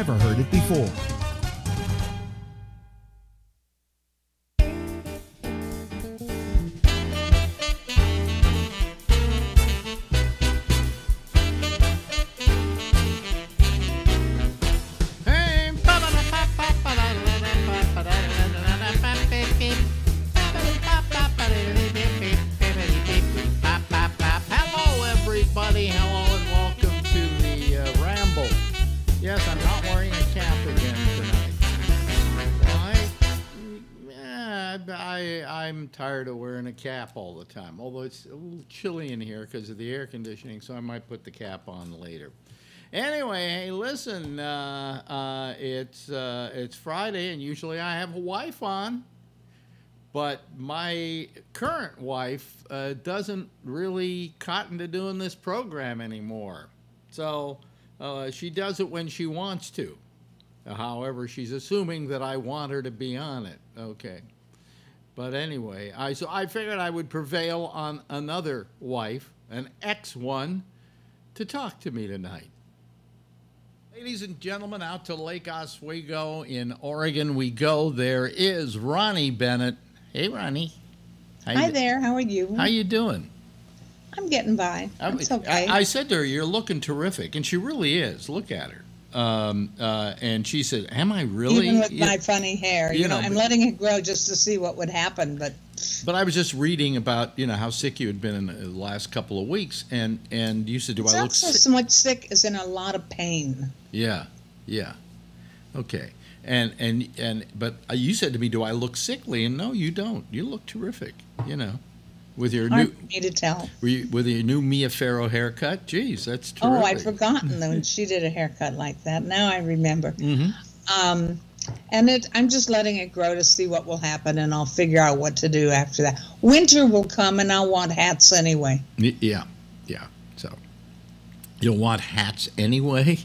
never heard it before. Tired of wearing a cap all the time. Although it's a little chilly in here because of the air conditioning, so I might put the cap on later. Anyway, hey, listen. Uh, uh, it's uh, it's Friday, and usually I have a wife on but my current wife uh, doesn't really cotton to doing this program anymore. So uh, she does it when she wants to. However, she's assuming that I want her to be on it. Okay. But anyway, I so I figured I would prevail on another wife, an ex one, to talk to me tonight. Ladies and gentlemen, out to Lake Oswego in Oregon we go. There is Ronnie Bennett. Hey, Ronnie. Hi there. How are you? How you doing? I'm getting by. It's okay. I, I said to her, "You're looking terrific," and she really is. Look at her. Um, uh, and she said, "Am I really?" Even with my funny hair, you you, know, know, I'm but- letting it grow just to see what would happen. But But I was just reading about you know how sick you had been in the last couple of weeks, and and you said, "Do it's I look so, sick?" so much sick is in a lot of pain. Yeah, yeah. Okay. And and and but uh, you said to me, "Do I look sickly?" And no, you don't. You look terrific. You know, with your Hard new for me to tell. you- with your new Mia Farrow haircut. Geez, that's terrific. Oh, I'd forgotten when she did a haircut like that. Now I remember. hmm Um, and it, I'm just letting it grow to see what will happen, and I'll figure out what to do after that. Winter will come, and I'll want hats anyway. Yeah, yeah. So you'll want hats anyway.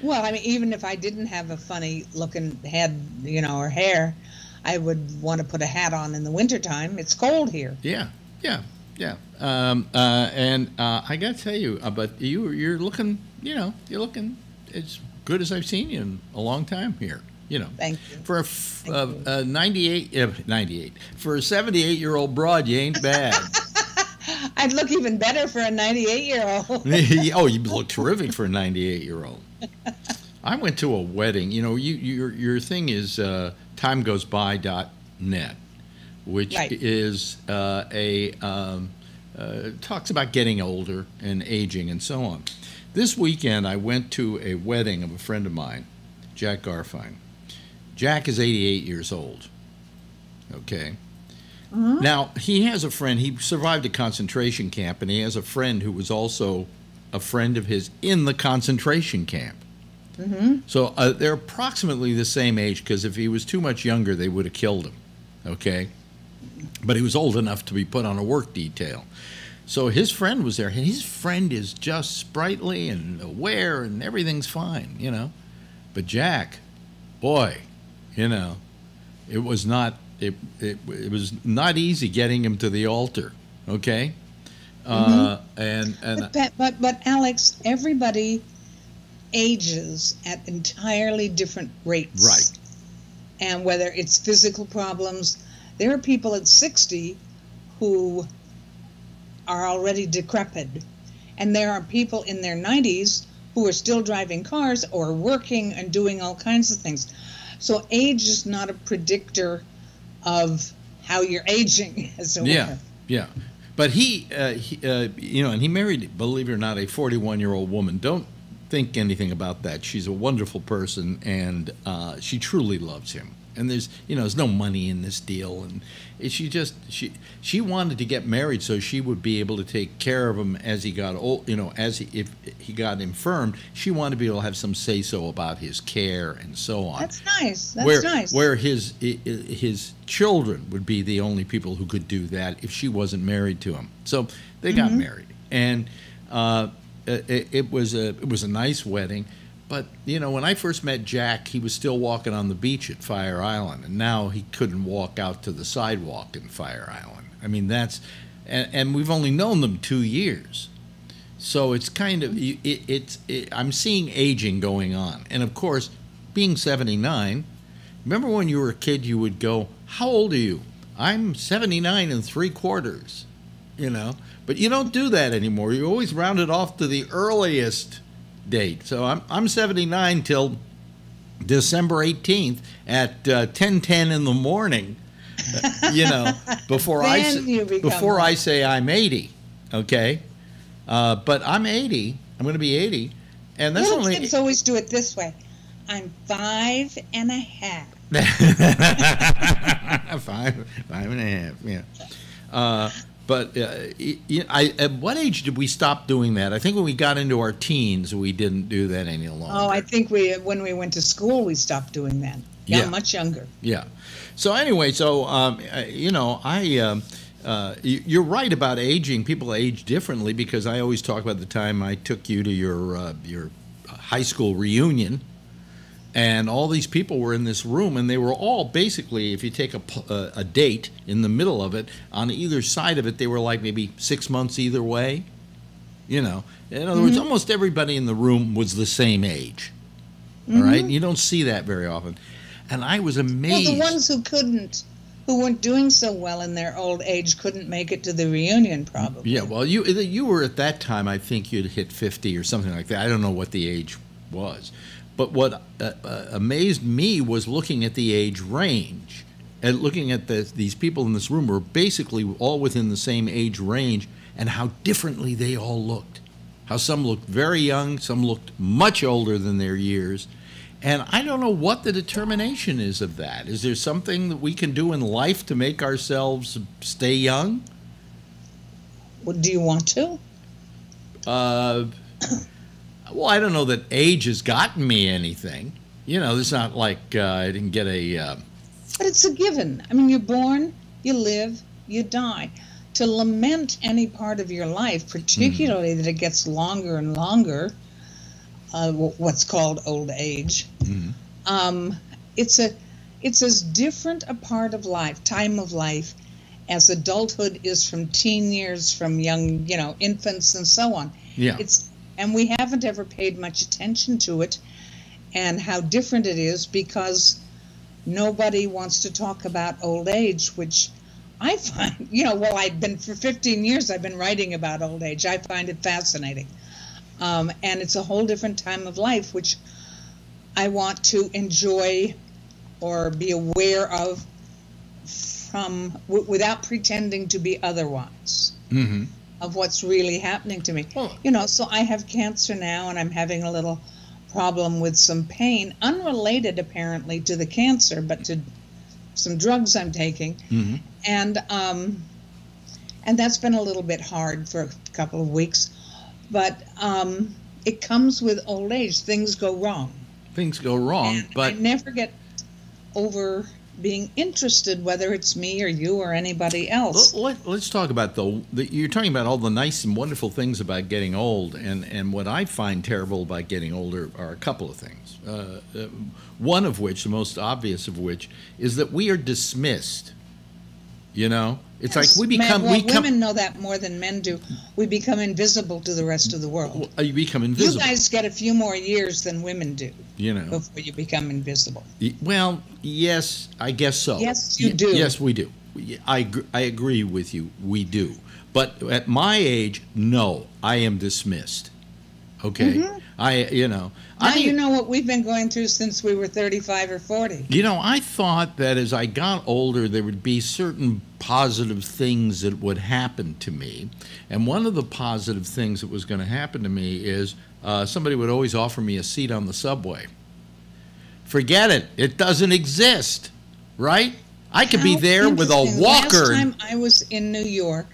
Well, I mean, even if I didn't have a funny looking head, you know, or hair, I would want to put a hat on in the wintertime. It's cold here. Yeah, yeah, yeah. Um, uh, and uh, I got to tell you, uh, but you you're looking, you know, you're looking as good as I've seen you in a long time here. You know, Thank you. for a, f- uh, uh, 98, uh, 98 for a 78 year old broad, you ain't bad. I'd look even better for a 98 year old. oh, you look terrific for a 98 year old. I went to a wedding. You know, you, your your thing is uh, timegoesby.net, which Right. is uh, a um, uh, talks about getting older and aging and so on. This weekend, I went to a wedding of a friend of mine, Jack Garfein. Jack is 88 years old. Okay. Now, he has a friend, he survived a concentration camp, and he has a friend who was also a friend of his in the concentration camp. So uh, they're approximately the same age because if he was too much younger, they would have killed him. Okay? But he was old enough to be put on a work detail. So his friend was there, and his friend is just sprightly and aware, and everything's fine, you know. But Jack, boy, you know, it was not it, it, it was not easy getting him to the altar okay uh, and and But, but, but Alex, everybody ages at entirely different rates. Right. And whether it's physical problems, there are people at 60 who are already decrepit. And there are people in their 90s who are still driving cars or working and doing all kinds of things. So age is not a predictor of how you're aging, as it yeah were. yeah but he, uh, he uh, you know and he married believe it or not a 41 year old woman don't think anything about that she's a wonderful person and uh, she truly loves him and there's you know there's no money in this deal and she just she she wanted to get married so she would be able to take care of him as he got old you know as he if he got infirmed she wanted to be able to have some say so about his care and so on That's nice. That's where nice. where his his children would be the only people who could do that if she wasn't married to him. So they got married, and uh, it, it was a it was a nice wedding. But you know, when I first met Jack, he was still walking on the beach at Fire Island, and now he couldn't walk out to the sidewalk in Fire Island. I mean, that's and, and we've only known them two years. So it's kind of it, it's it, I'm seeing aging going on, and of course, being 79. Remember when you were a kid, you would go, "How old are you?" I'm 79 and three quarters, you know. But you don't do that anymore. You always round it off to the earliest date. So I'm I'm 79 till December 18th at uh, 10:10 in the morning. Uh, you know, before I say, before one. I say I'm 80, okay. Uh, but I'm 80. I'm going to be 80, and that's Little only kids always do it this way. I'm five and a half. five, five and a half. Yeah. But uh, I, at what age did we stop doing that? I think when we got into our teens, we didn't do that any longer. Oh, I think we when we went to school we stopped doing that. Yeah, Yeah. much younger. Yeah. So anyway, so um, you know, I um, uh, you're right about aging. People age differently because I always talk about the time I took you to your uh, your high school reunion, and all these people were in this room, and they were all basically, if you take a date in the middle of it, on either side of it, they were like maybe six months either way. You know, in other words, mm-hmm. almost everybody in the room was the same age. All right, mm-hmm. you don't see that very often, and I was amazed Well, the ones who couldn't, who weren't doing so well in their old age, couldn't make it to the reunion. Probably. Yeah, well, you you were at that time. I think you'd hit fifty or something like that. I don't know what the age was, but what uh, uh, amazed me was looking at the age range and looking at the, these people in this room were basically all within the same age range, and how differently they all looked. How some looked very young, some looked much older than their years. And I don't know what the determination is of that. Is there something that we can do in life to make ourselves stay young? Well, do you want to? Uh, well, I don't know that age has gotten me anything. You know, it's not like uh, I didn't get a. Uh, But it's a given. I mean, you're born, you live, you die. To lament any part of your life, particularly that it gets longer and longer, uh, what's called old age, Mhm. um, it's a it's as different a part of life, time of life, as adulthood is from teen years, from young, you know, infants and so on. yeah. It's and we haven't ever paid much attention to it and how different it is because nobody wants to talk about old age, which I find, you know, well, I've been for 15 years, I've been writing about old age. I find it fascinating. Um, and it's a whole different time of life, which I want to enjoy or be aware of from without pretending to be otherwise hmm of what's really happening to me. Well- you know, so I have cancer now and I'm having a little problem with some pain, unrelated apparently to the cancer, but to some drugs I'm taking. hmm And um, and that's been a little bit hard for a couple of weeks. But um, it comes with old age. Things go wrong. Things go wrong, and but I never get over being interested, whether it's me or you or anybody else. Let, us talk about the, the. You're talking about all the nice and wonderful things about getting old, and, and what I find terrible about getting older are a couple of things. Uh, uh, one of which, the most obvious of which, is that we are dismissed. You know, it's Yes, like we men- become well, we come women know that more than men do. We become invisible to the rest of the world. uh, you become invisible. You guys get a few more years than women do You know, before you become invisible. Well, yes, I guess so. Yes, you do. Yes, we do. I I agree with you. We do. But at my age, no, I am dismissed. Okay, I you know. Now I you know what we've been going through since we were 35 or 40. you know I thought that as I got older there would be certain positive things that would happen to me, and one of the positive things that was going to happen to me is uh, somebody would always offer me a seat on the subway. Forget it; it doesn't exist, right? I could be there with a walker. Last time I was in New York,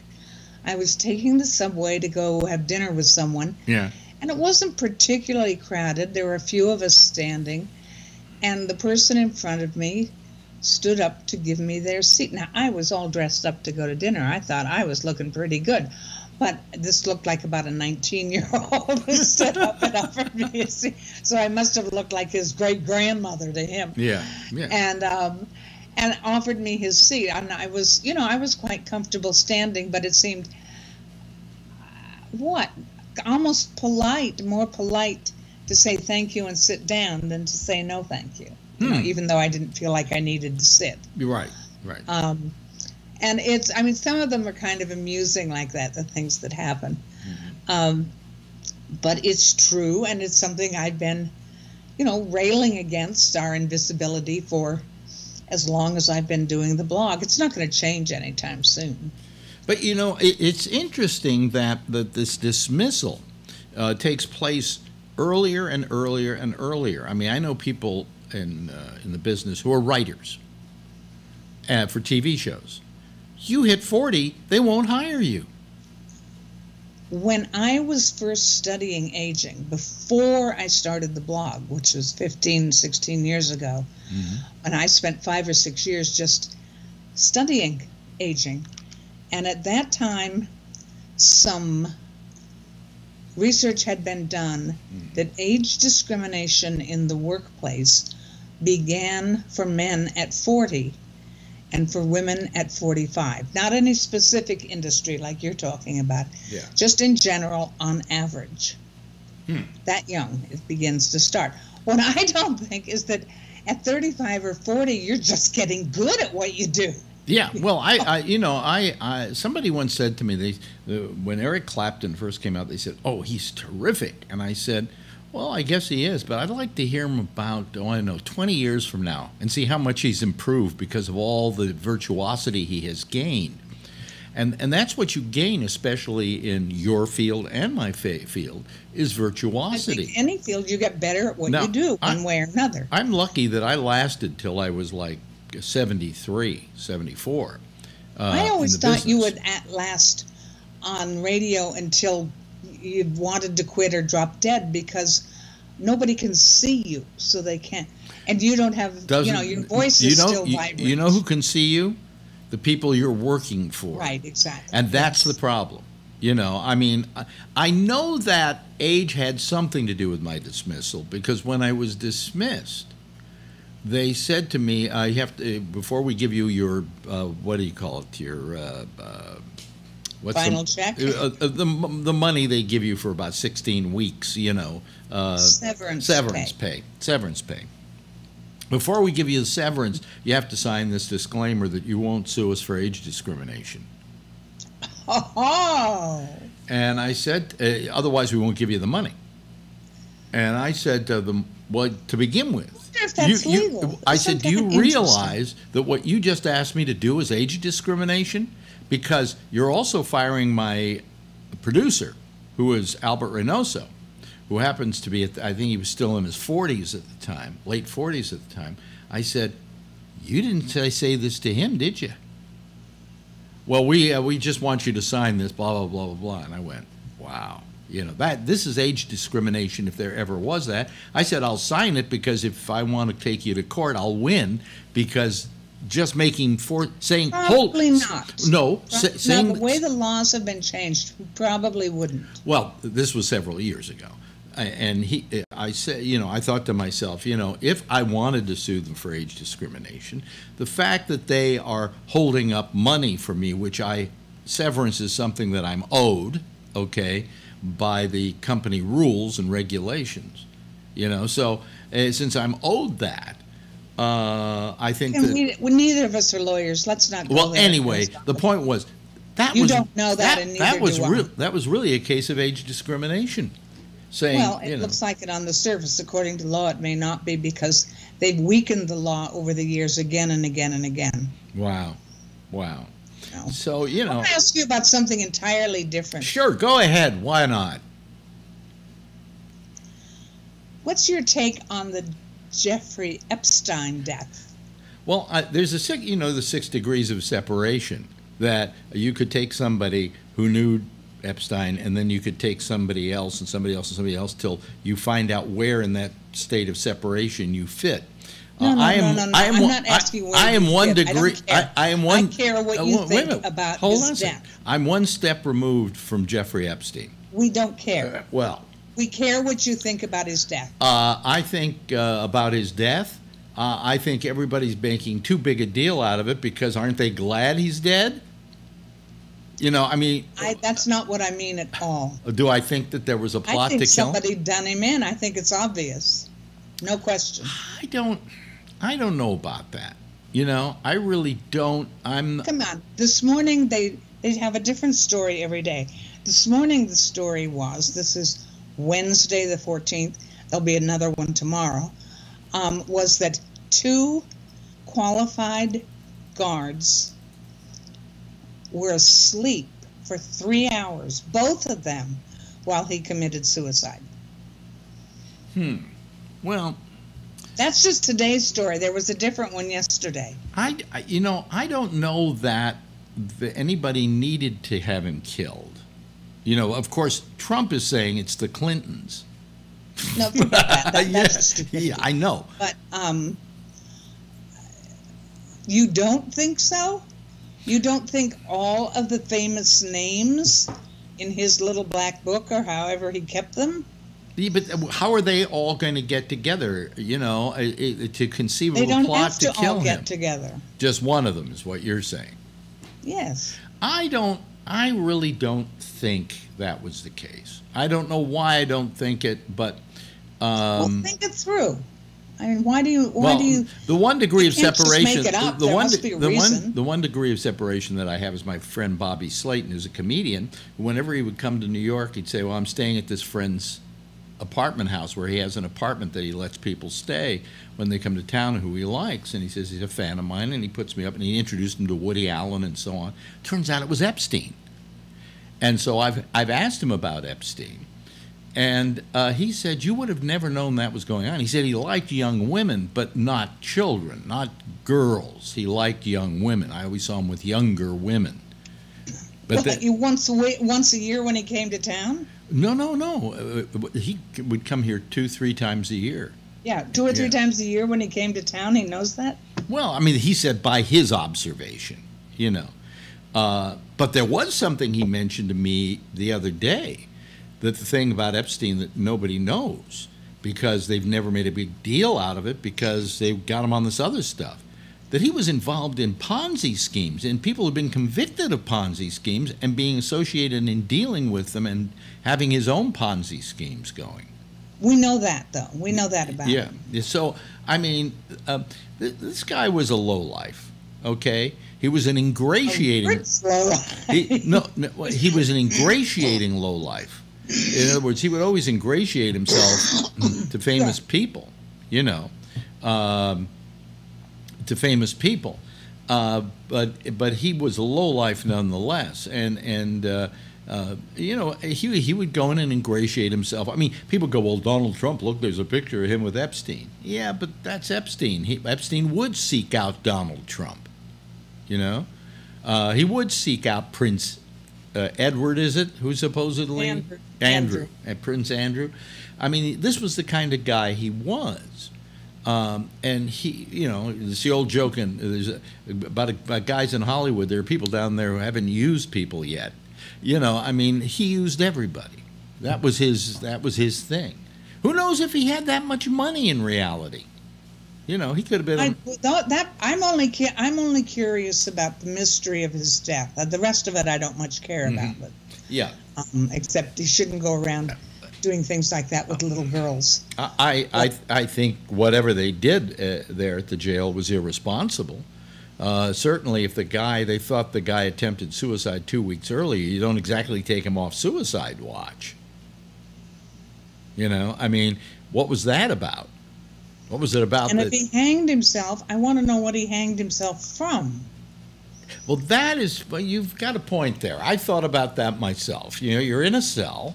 I was taking the subway to go have dinner with someone, yeah. And it wasn't particularly crowded. There were a few of us standing, and the person in front of me stood up to give me their seat. Now, I was all dressed up to go to dinner. I thought I was looking pretty good. But this looked like about a 19 year old who stood up and offered me a seat. So I must have looked like his great grandmother to him Yeah, yeah. and um, and offered me his seat. And I was, you know, I was quite comfortable standing, but it seemed, what? Almost polite, more polite to say thank you and sit down than to say no thank you. you know, Hmm. even though I didn't feel like I needed to sit. You're right. Right. Um, and it's, I mean, some of them are kind of amusing like that, the things that happen. Um, but it's true, and it's something I've been, you know, railing against our invisibility for as long as I've been doing the blog. It's not going to change anytime soon. But you know, it, it's interesting that that this dismissal uh, takes place earlier and earlier and earlier. I mean, I know people in uh, in the business who are writers uh, for TV shows. You hit forty, they won't hire you. When I was first studying aging, before I started the blog, which was 15, 16 years ago, and I spent five or six years just studying aging. And at that time, some research had been done that age discrimination in the workplace began for men at 40 and for women at 45. Not any specific industry like you're talking about, Yeah. just in general, on average. Hmm. That young, it begins to start. What I don't think is that at 35 or 40, you're just getting good at what you do. Yeah, well, I, I you know, I, I, somebody once said to me, they, uh, when Eric Clapton first came out, they said, "Oh, he's terrific," and I said, "Well, I guess he is, but I'd like to hear him about, oh, I don't know, 20 years from now, and see how much he's improved because of all the virtuosity he has gained." And, and that's what you gain, especially in your field and my fa- field, is I virtuosity. think any field you get better at what Now, you do, I- one way or another. I'm lucky that I lasted till I was like 73, 74. Uh, I always thought you would at last on radio until you wanted to quit or drop dead because nobody can see you, so they can't. And you don't have, you Doesn't- know, your voice you is know, still you, vibrant. You know who can see you? The people you're working for. Right, exactly. And that's the problem. You know, I mean, I, I know that age had something to do with my dismissal because when I was dismissed, they said to me, "I have to before we give you your uh, what do you call it? Your uh, uh, what's Final the, check? Uh, uh, the the money they give you for about 16 weeks. You know, uh, Severance severance pay. pay. Severance pay. Before we give you the severance, you have to sign this disclaimer that you won't sue us for age discrimination. Oh, And I said, uh, otherwise we won't give you the money. And I said to them, well, to begin with, wonder if that's legal. I Isn't said, do you realize that what you just asked me to do is age discrimination? Because you're also firing my producer, who is Albert Reynoso, who happens to be, at the, I think he was still in his 40s at the time, late 40s at the time. I said, you didn't say, say this to him, did you? Well, we uh, we just want you to sign this, blah blah blah blah blah. And I went, wow, you know that this is age discrimination if there ever was that. I said I'll sign it because if I want to take you to court, I'll win because just making for saying Probably hold not. no sa- no, saying the way the laws have been changed, probably wouldn't. well, this was several years ago. And he, I said, you know, I thought to myself, you know, if I wanted to sue them for age discrimination, the fact that they are holding up money for me, which I, severance is something that I'm owed, okay, by the company rules and regulations, you know, so uh, since I'm owed that, uh, I think that, we, well, neither of us are lawyers. Let's not. Go well, anyway, the point was, that You was. don't know that, and neither was real- That was really a case of age discrimination, saying, Well, you it know. looks like it on the surface. According to law, it may not be because they've weakened the law over the years again and again and again. Wow. Wow. No. So, you I know, want to ask you about something entirely different. sure, go ahead. Why not? What's your take on the Jeffrey Epstein death? Well, I, there's a six, you know, the six degrees of separation that you could take somebody who knew Epstein and then you could take somebody else and somebody else and somebody else till you find out where in that state of separation you fit. No, no, I am, no, no, no. I am, I'm one- not asking I, I am one. I don't degree. care. I, am one. I care what uh, you a think about Hold his death. I'm one step removed from Jeffrey Epstein. We don't care. Well, We care what you think about his death. Uh, I think uh, about his death. Uh, I think everybody's making too big a deal out of it because aren't they glad he's dead? You know, I mean, I, that's not what I mean at all. do I think that there was a plot think to kill him? somebody done him in. I think it's obvious. No question. I don't, I don't know about that. You know, I really don't. I'm. Come on. This morning they they have a different story every day. This morning the story was this is Wednesday the 14th. There'll be another one tomorrow. Um, was that two qualified guards were asleep for three hours, both of them, while he committed suicide. Hmm. Well, That's just today's story. There was a different one yesterday. I, you know, I don't know that the, anybody needed to have him killed. You know, of course, Trump is saying it's the Clintons. No, forget that. that yeah, that's stupidity. yeah, I know. But um, you don't think so? You don't think all of the famous names in his little black book or however he kept them? Yeah, but how are they all going to get together? You know, to conceive They of a don't plot to to kill all him. get together. Just one of them is what you're saying. Yes. I don't. I really don't think that was the case. I don't know why I don't think it, but well, um, think it through. I mean, why do you? Why well, do you? the one degree of separation. make it up. The, There one, be a one, reason. the one degree of separation that I have is my friend Bobby Slayton, who's a comedian. Whenever he would come to New York, he'd say, "Well, I'm staying at this friend's apartment house where he has an apartment that he lets people stay when they come to town who he likes." And he says he's a fan of mine, and he puts me up and he introduced him to Woody Allen and so on. Turns out it was Epstein. And so I've I've asked him about Epstein, and uh, he said you would have never known that was going on. He said he liked young women, but not children, not girls. He liked young women. I always saw him with younger women. But What, you once a once a year when he came to town? No, no, no. Uh, he would come here two, three times a year. Yeah, two or three Yeah. times a year when he came to town. He knows that. Well, I mean, he said by his observation, you know. Uh, but there was something he mentioned to me the other day that the thing about Epstein that nobody knows because they've never made a big deal out of it because they've got him on this other stuff. That he was involved in Ponzi schemes and people have been convicted of Ponzi schemes and being associated in dealing with them and having his own Ponzi schemes going. We know that, though. We know that about Yeah. him. So, I mean, uh, th- this guy was a lowlife, okay? He was an ingratiating. He, no, no, he was an ingratiating lowlife. In other words, he would always ingratiate himself to famous people, you know, um, to famous people. Uh, but but he was a lowlife nonetheless, and and uh, uh, you know he he would go in and ingratiate himself. I mean, people go, well, Donald Trump, look, there's a picture of him with Epstein. Yeah, but that's Epstein. He, Epstein would seek out Donald Trump. You know, uh, he would seek out Prince uh, Edward. Is it who supposedly Andrew. Andrew, Uh, Prince Andrew. I mean, this was the kind of guy he was. Um, and he, you know, it's the old joke in, there's a, about, a, about guys in Hollywood. There are people down there who haven't used people yet. You know, I mean, he used everybody. That was his. That was his thing. Who knows if he had that much money in reality? You know, he could have been. I, that, that I'm only I'm only curious about the mystery of his death. The rest of it I don't much care Mm-hmm. about, but yeah, um, except he shouldn't go around doing things like that with little girls. I, I, I think whatever they did uh, there at the jail was irresponsible. Uh, certainly, if the guy, they thought the guy attempted suicide two weeks earlier, you don't exactly take him off suicide watch. You know, I mean, what was that about? What was it about? And if he hanged himself, I want to know what he hanged himself from. well, that is, well, you've got a point there. I thought about that myself. You know, you're in a cell,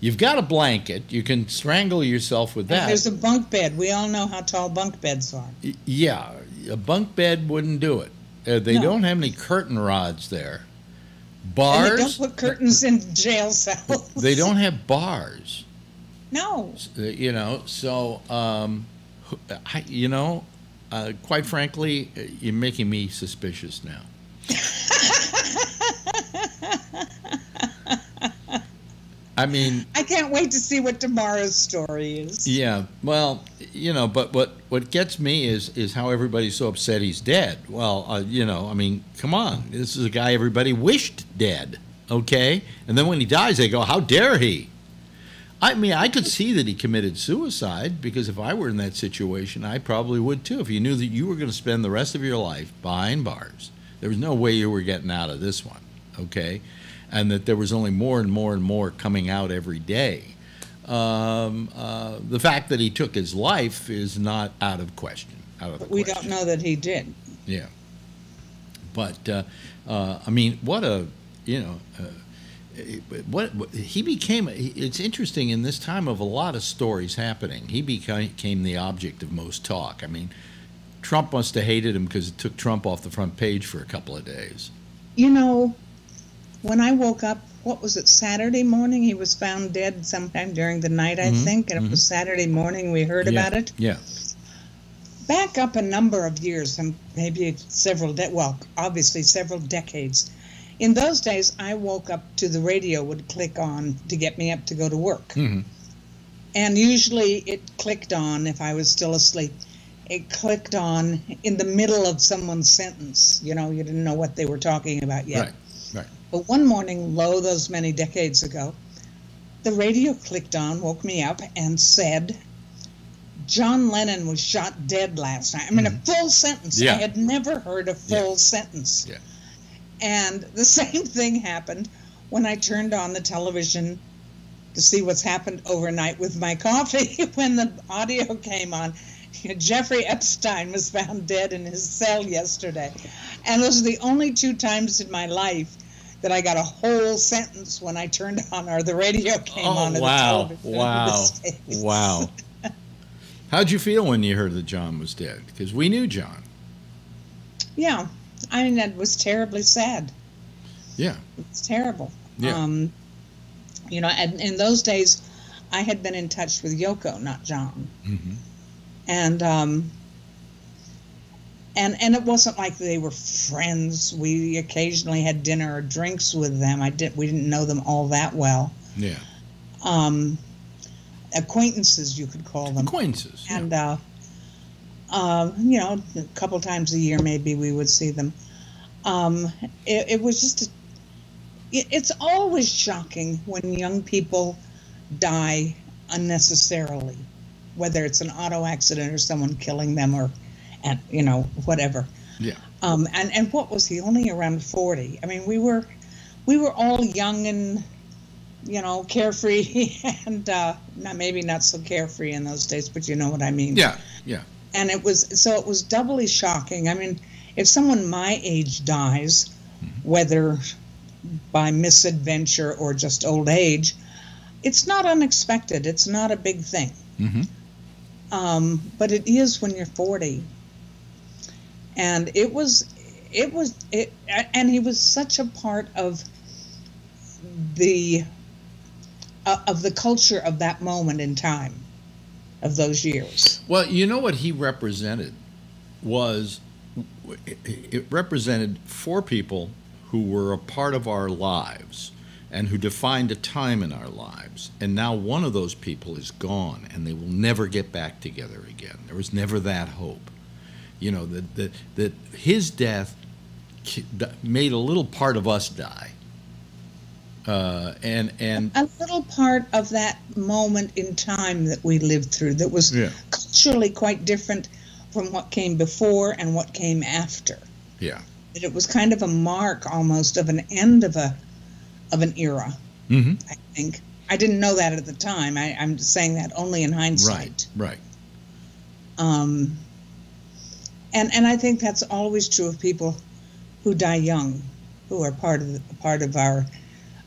you've got a blanket, you can strangle yourself with And that. there's a bunk bed. We all know how tall bunk beds are. Yeah, a bunk bed wouldn't do it. Uh, they No. don't have any curtain rods there. And Bars? they don't put curtains in jail cells. They don't have bars. No. Uh, You know, so um, I, you know, uh, quite frankly, uh, you're making me suspicious now. I mean, I can't wait to see what tomorrow's story is. Yeah, well, you know, but what what gets me is is how everybody's so upset he's dead. Well, uh, you know, I mean, come on, this is a guy everybody wished dead. Okay, and then when he dies, they go, "How dare he?" I mean, I could see that he committed suicide because if I were in that situation, I probably would too. If you knew that you were going to spend the rest of your life behind bars, there was no way you were getting out of this one. Okay, and that there was only more and more and more coming out every day. Um, uh, the fact that he took his life is not out of question. Out of the we question. don't know that he did. Yeah. But uh, uh, I mean, what a you know, uh, what, what he became. It's interesting in this time of a lot of stories happening. He became the object of most talk. I mean, Trump must have hated him because it took Trump off the front page for a couple of days. You know, when I woke up, what was it, Saturday morning? He was found dead sometime during the night, I Mhm, think, and it was Saturday morning we heard Yeah, about it. Yeah. Back up a number of years, and maybe several, de- well, obviously several decades. In those days, I woke up to the radio would click on to get me up to go to work. hmm And usually it clicked on if I was still asleep. It clicked on in the middle of someone's sentence. You know, you didn't know what they were talking about yet. Right. But one morning, lo, those many decades ago, the radio clicked on, woke me up, and said, John Lennon was shot dead last night. I mean, a full sentence. Mm-hmm. Yeah. I had never heard a full sentence. Yeah. And the same thing happened when I turned on the television to see what's happened overnight with my coffee. when the audio came on, Jeffrey Epstein was found dead in his cell yesterday. And those are the only two times in my life that I got a whole sentence when I turned on or the radio came on. Oh the wow! television or the Wow! Wow! How'd you feel when you heard that John was dead? Because we knew John. Yeah, I mean that was terribly sad. Yeah. It's terrible. Yeah. Um, you know, and in those days, I had been in touch with Yoko, not John, Mm-hmm. and um, and and it wasn't like they were friends. We occasionally had dinner or drinks with them. I did. We didn't know them all that well. Yeah. Um, acquaintances, you could call them. Acquaintances. yeah. and uh, um, you know, a couple times a year maybe we would see them. Um, it, it was just, a, it, it's always shocking when young people die unnecessarily, whether it's an auto accident or someone killing them or, and you know, whatever. Yeah. Um, and and what was he? Only around forty. I mean, we were, we were all young and, you know, carefree and uh, not maybe not so carefree in those days, but you know what I mean. Yeah. Yeah. And it was so it was doubly shocking. I mean, if someone my age dies, whether by misadventure or just old age, it's not unexpected. It's not a big thing. hmm Um, but it is when you're 40. And it was, it was, it, and he was such a part of the, uh, of the culture of that moment in time, of those years. Well, you know what he represented was it represented four people who were a part of our lives and who defined a time in our lives. And now one of those people is gone and they will never get back together again. There was never that hope. You know, that, that, that his death made a little part of us die. Uh, and and A little part of that moment in time that we lived through that was Yeah. culturally quite different from what came before and what came after. yeah, That it was kind of a mark almost of an end of a of an era. hmm I think. I didn't know that at the time. I, I'm saying that only in hindsight. right, right, Um, and and I think that's always true of people who die young, who are part of the, part of our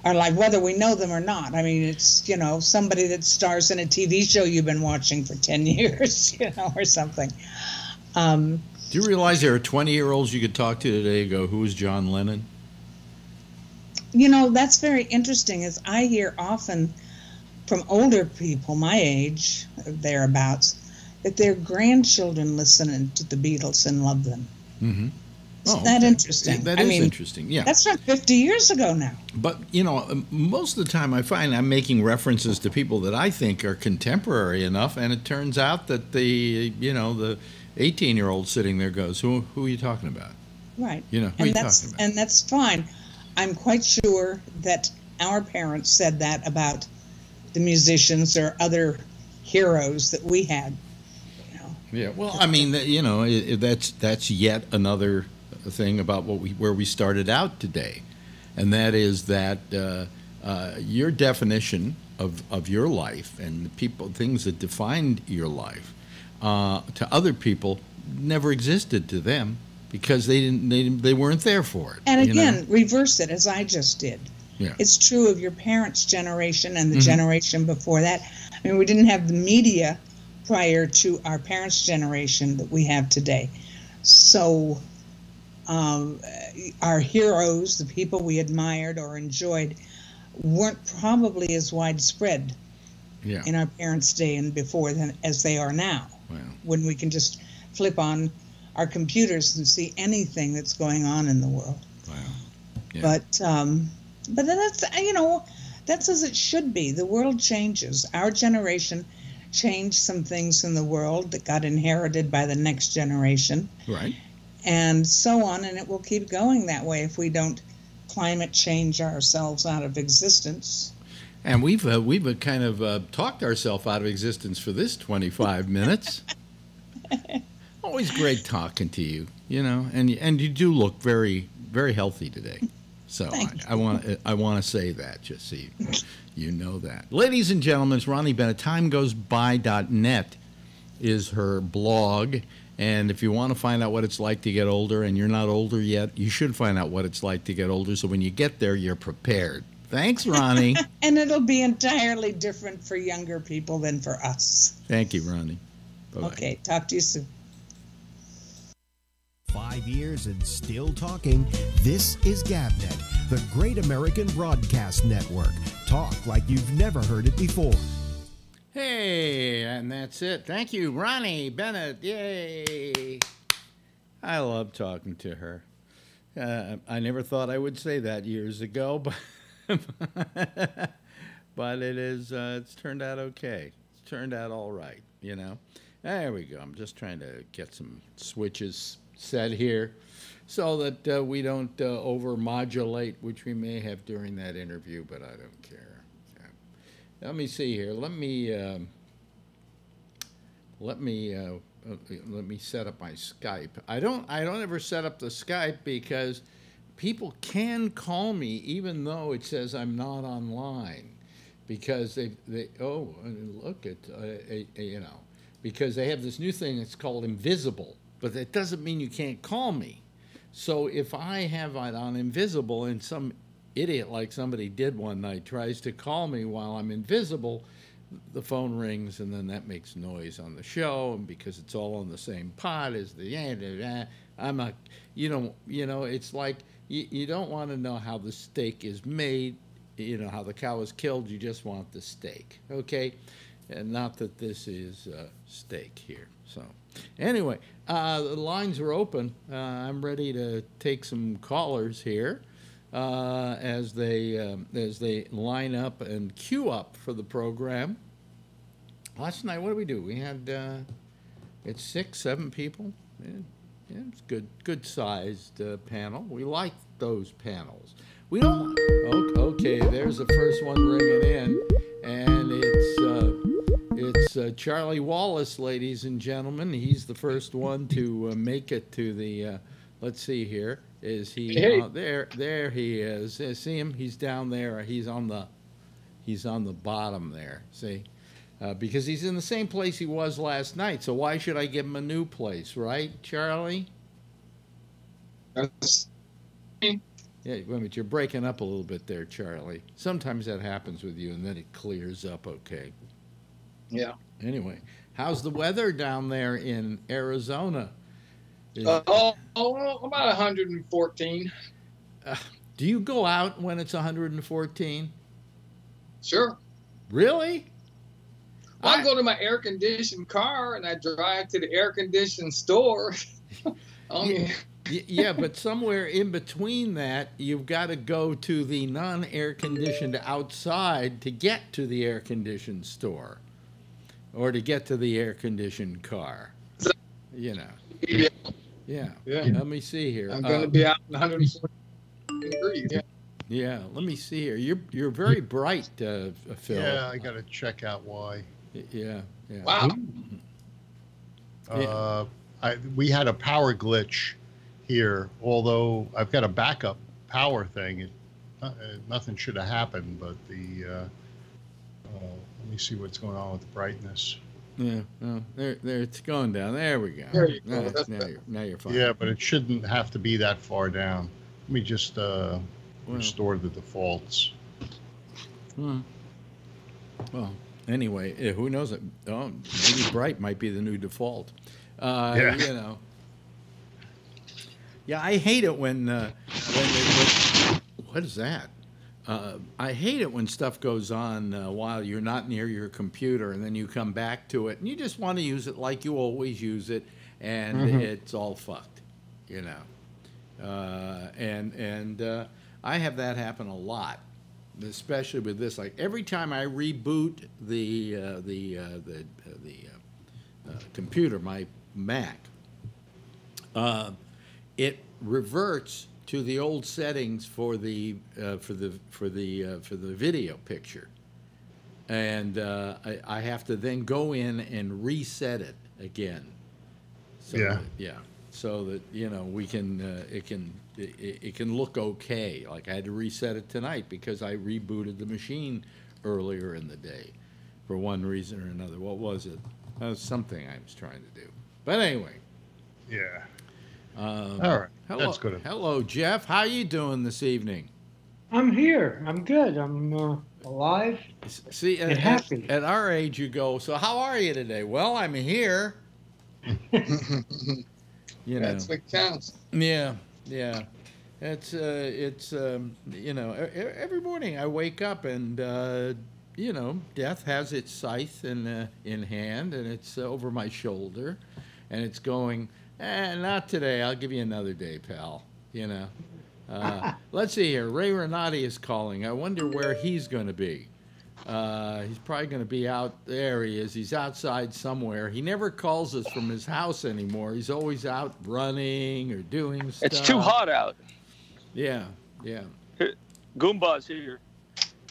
our life, whether we know them or not. I mean, it's you know somebody that stars in a TV show you've been watching for ten years, you know, or something. Um, Do you realize there are 20 year olds you could talk to today and go, Who is John Lennon? You know, that's very interesting, as I hear often from older people my age, thereabouts, that their grandchildren listen to the Beatles and love them. hmm Isn't oh, that okay. interesting? That I is mean, interesting. Yeah, that's from 50 years ago now. But you know, um, most of the time I find I'm making references to people that I think are contemporary enough, and it turns out that the you know the 18 year old sitting there goes, "Who who are you talking about?" Right. You know, and that's and that's fine. I'm quite sure that our parents said that about the musicians or other heroes that we had. You know. Yeah. Well, I mean, you know, that's that's yet another thing about what we where we started out today, and that is that uh, uh, your definition of of your life and the people things that defined your life uh, to other people never existed to them because they didn't they, they weren't there for it. And again, know? reverse it as I just did. Yeah. It's true of your parents' generation and the mm-hmm. generation before that. I mean, we didn't have the media prior to our parents' generation that we have today. So, um, our heroes, the people we admired or enjoyed, weren't probably as widespread yeah. in our parents' day and before than as they are now. Wow. When we can just flip on our computers and see anything that's going on in the world. Wow. Yeah. But um, but that's you know that's as it should be. The world changes. Our generation changed some things in the world that got inherited by the next generation. Right. And so on, and it will keep going that way if we don't climate change ourselves out of existence. And we've uh, we've uh, kind of uh, talked ourselves out of existence for this 25 minutes. Always great talking to you, you know, and and you do look very very healthy today. So I, want I want to say that just so you, you know that. Ladies and gentlemen, it's Ronnie Bennett. TimeGoesBy.net is her blog. And if you want to find out what it's like to get older and you're not older yet, you should find out what it's like to get older. So when you get there, you're prepared. Thanks, Ronnie. and it'll be entirely different for younger people than for us. Thank you, Ronnie. Bye-bye. Okay, talk to you soon. Five years and still talking. This is GabNet, the Great American Broadcast Network. Talk like you've never heard it before. Hey, and that's it. Thank you, Ronnie Bennett. Yay! I love talking to her. Uh, I never thought I would say that years ago, but but it is. Uh, it's turned out okay. It's turned out all right. You know. There we go. I'm just trying to get some switches set here so that uh, we don't uh, over modulate, which we may have during that interview, but I don't care. Yeah. Let me see here. Let me um, let me uh, uh, let me set up my Skype. I don't I don't ever set up the Skype because people can call me even though it says I'm not online because they they oh look at uh, you know because they have this new thing that's called invisible but that doesn't mean you can't call me. So if I have it on invisible and some idiot like somebody did one night tries to call me while I'm invisible, the phone rings and then that makes noise on the show and because it's all on the same pot as the I'm a you know you know it's like you, you don't want to know how the steak is made you know how the cow is killed you just want the steak okay and not that this is uh, steak here so Anyway, uh, the lines are open. Uh, I'm ready to take some callers here uh, as they um, as they line up and queue up for the program. Last night, what did we do? We had uh, it's six, seven people. Yeah, yeah it's good, good sized uh, panel. We like those panels. We don't. Okay, there's the first one ringing in, and it's. It's uh, Charlie Wallace, ladies and gentlemen. He's the first one to uh, make it to the. Uh, let's see here. Is he hey. Uh, there? There he is. Uh, see him? He's down there. He's on the. He's on the bottom there. See, uh, because he's in the same place he was last night. So why should I give him a new place, right, Charlie? That's. Yeah, wait a minute. You're breaking up a little bit there, Charlie. Sometimes that happens with you, and then it clears up okay. Yeah. Anyway, how's the weather down there in Arizona? Uh, oh, oh, about 114. Uh, do you go out when it's 114? Sure. Really? Well, I, I go to my air conditioned car and I drive to the air conditioned store. you, Y- yeah, but somewhere in between that, you've got to go to the non-air conditioned outside to get to the air conditioned store, or to get to the air conditioned car. You know. Yeah, Yeah. Yeah. Let me see here. I'm going Uh, to be out in 140 degrees. Yeah. Yeah, let me see here. You're you're very bright, uh, Phil. Yeah, I got to check out why. Yeah, yeah. Wow. Uh, I, we had a power glitch here, although I've got a backup power thing. It, uh, uh, nothing should have happened, but the. Uh, uh, let me see what's going on with the brightness. Yeah, no, there, there, it's going down. There we go. There you go. Now, now you're, now you're fine. Yeah, but it shouldn't have to be that far down. Let me just uh, Well, restore the defaults. hmm. Well, anyway, who knows? It? Oh, maybe bright might be the new default. Uh, Yeah. You know. Yeah, I hate it when uh, when, it, when what is that? Uh, I hate it when stuff goes on uh, while you're not near your computer, and then you come back to it, and you just want to use it like you always use it, and Mhm. it's all fucked, you know. Uh, and and uh, I have that happen a lot, especially with this. Like every time I reboot the uh, the uh, the uh, the uh, uh, computer, my Mac, uh, it reverts to the old settings for the uh, for the for the uh, for the video picture, and uh, I, I have to then go in and reset it again. So Yeah. that- yeah. So that you know we can uh, it can it, it can look okay. Like I had to reset it tonight because I rebooted the machine earlier in the day, for one reason or another. What was it? That was something I was trying to do. But anyway. Yeah. Um, All right. Hello, That's good. hello, Jeff. How are you doing this evening? I'm here. I'm good. I'm uh, alive. S- See, at, And happy. at our age, you go. So, how are you today? Well, I'm here. You know. That's what counts. Yeah, yeah. It's uh, it's um, you know every morning I wake up and uh, you know death has its scythe in uh, in hand and it's uh, over my shoulder, and it's going. Eh, not today. I'll give you another day, pal. You know. Uh, let's see here. Ray Renati is calling. I wonder where he's going to be. Uh, he's probably going to be out there. He is. He's outside somewhere. He never calls us from his house anymore. He's always out running or doing stuff. It's too hot out. Yeah, yeah, Goomba's here.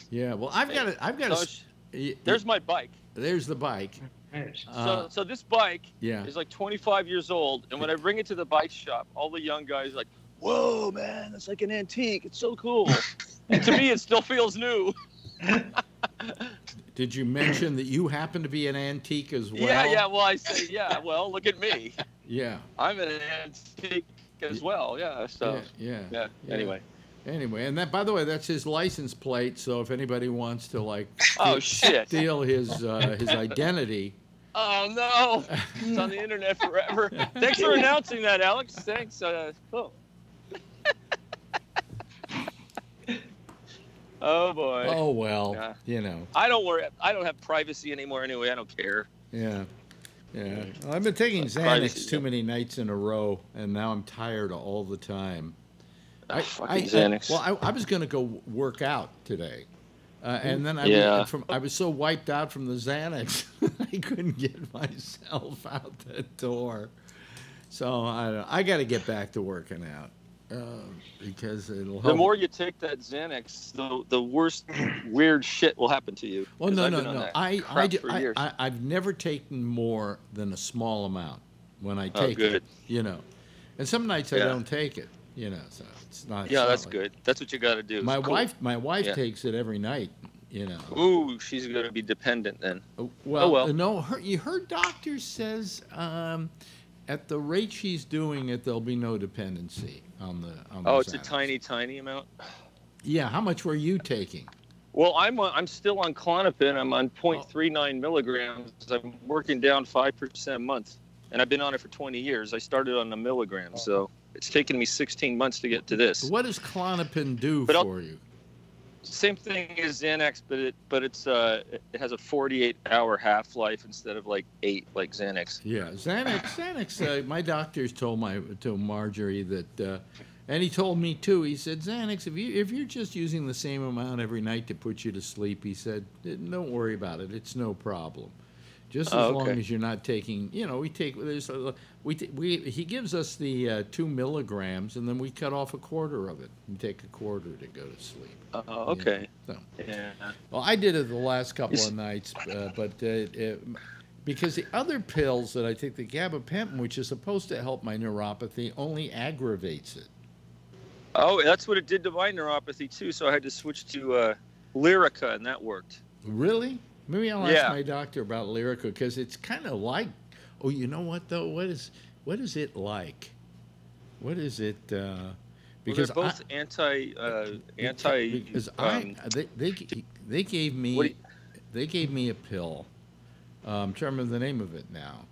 yeah. Well, I've got it. I've got So a. there's my bike. there's the bike. Uh, so, so this bike yeah. is like 25 years old, and when I bring it to the bike shop, all the young guys are like, "Whoa, man, that's like an antique. It's so cool." and to me, it still feels new. Did you mention that you happen to be an antique as well? Yeah, yeah. Well, I say, yeah. Well, look at me. Yeah. I'm an antique as well. Yeah. So, yeah, yeah. yeah. yeah. Anyway. Anyway, and that, by the way, that's his license plate. So if anybody wants to like Oh steal- shit. steal his uh, his identity, Oh no! It's on the internet forever. Thanks for announcing that, Alex. Thanks. Uh, cool. oh boy. oh well, Yeah. you know, I don't worry. I don't have privacy anymore anyway. I don't care. yeah, yeah. Well, I've been taking Privacy, Xanax too yeah. many nights in a row, and now I'm tired all the time. Ah, fucking Xanax. well, I, I was going to go work out today, uh, and then I Yeah. was, from I was so wiped out from the Xanax, I couldn't get myself out the door. So I I got to get back to working out uh, because it'll help. the more you take that Xanax, the the worse weird shit will happen to you. Well, no, I've no, no. I I, do, I, I have never taken more than a small amount when I Oh, take it. You know, and some nights I don't take it. You know, so it's not. yeah, it's that's good. That's what you got to do. My cool. wife, my wife Yeah. takes it every night. You know. Ooh, she's gonna be dependent then. Uh, Well, well. no, her, you- her doctor says um, at the rate she's doing it, there'll be no dependency on the. On Oh, the it's a tiny, tiny amount. Yeah, how much were you taking? Well, I'm on, I'm still on Klonopin. I'm on 0.39 milligrams. I'm working down five percent a month, and I've been on it for 20 years. I started on a milligram, so it's taken me 16 months to get to this. What does Klonopin do But I'll- for you? Same thing as Xanax, but it but it's uh it has a 48 hour half life instead of like eight like Xanax. Yeah, Xanax. Xanax. Uh, my doctors told my told Marjorie that, uh, and he told me too. He said Xanax. If you if you're just using the same amount every night to put you to sleep, he said, don't worry about it. It's no problem. Just as Oh, long as you're not taking, you know, we take there's a, we t- we he gives us the uh, two milligrams, and then we cut off a quarter of it and take a quarter to go to sleep. Oh, okay. So. Yeah. Well, I did it the last couple Is- of nights, uh, but uh, it, because the other pills that I take, the gabapentin, which is supposed to help my neuropathy, only aggravates it. Oh, that's what it did to my neuropathy too. So I had to switch to uh, Lyrica, and that worked. Really? Maybe I'll ask Yeah. my doctor about Lyrica because it's kind of like. Oh, you know what though? What is what is it like? What is it? Uh, Well, because they're both I, anti uh, anti. because um, I they, they they gave me you- they gave me a pill. Um, I'm trying to remember the name of it now,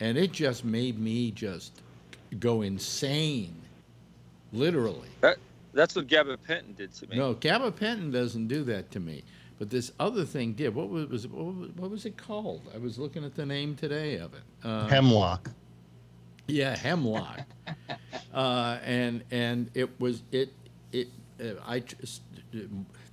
and it just made me just go insane, literally. That, that's what gabapentin did to me. No, gabapentin doesn't do that to me, but this other thing did. What was, what was it called? I was looking at the name today of it. Uh, Hemlock. yeah, hemlock. uh, and and it was it it uh, I just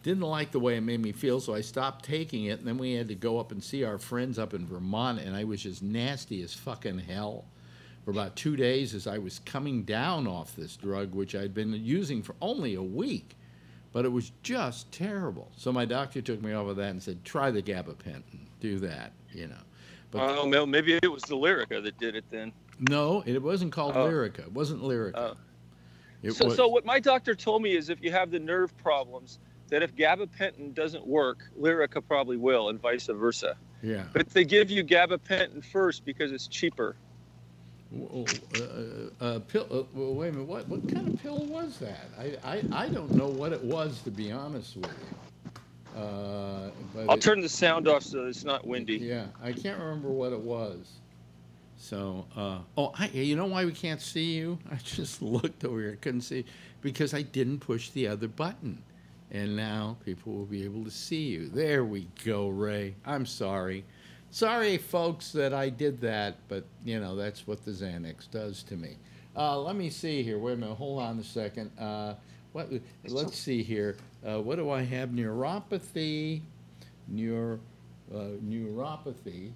didn't like the way it made me feel, so I stopped taking it. And then we had to go up and see our friends up in Vermont, and I was just nasty as fucking hell for about two days as I was coming down off this drug, which I'd been using for only a week. But it was just terrible. So my doctor took me off of that and said, "Try the gabapentin. Do that." You know. But Oh, well, maybe it was the Lyrica that did it then. no, it wasn't called Oh. Lyrica. It wasn't Lyrica. Oh. It So, was, so what my doctor told me is if you have the nerve problems, that if gabapentin doesn't work, Lyrica probably will, and vice versa. yeah. But they give you gabapentin first because it's cheaper. W- w- Uh, uh, pill, uh, well, wait a minute. What, what kind of pill was that? I, I, I don't know what it was, to be honest with you. Uh, but I'll it- turn the sound off so it's not windy. Yeah, I can't remember what it was. So, uh, oh, I, you know why we can't see you? I just looked over here, couldn't see, because I didn't push the other button. And now people will be able to see you. There we go, Ray. I'm sorry. Sorry, folks, that I did that, but, you know, that's what the Xanax does to me. Uh, let me see here. Wait a minute. Hold on a second. Uh, what, let's see here. Uh, what do I have? Neuropathy, neur, uh, neuropathy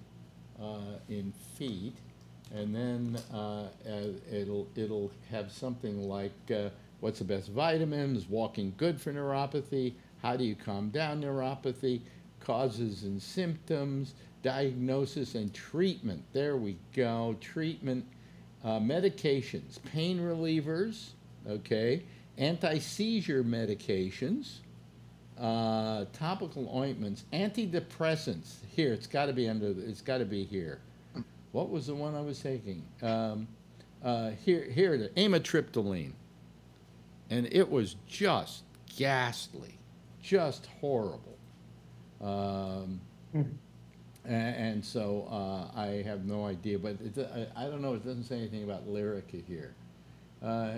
uh, in feet, and then uh, it'll it'll have something like uh, what's the best vitamins, walking good for neuropathy, how do you calm down neuropathy, causes and symptoms, diagnosis and treatment. There we go. Treatment, uh, medications, pain relievers, okay, anti seizure medications uh, topical ointments, antidepressants. Here, it's got to be under. The, it's got to be here. What was the one I was taking? Um, uh, here, here, the amitriptyline, and it was just ghastly, just horrible. Um, Mhm. a- and, so uh, I have no idea, but it, I, I don't know. It doesn't say anything about Lyrica here. Uh,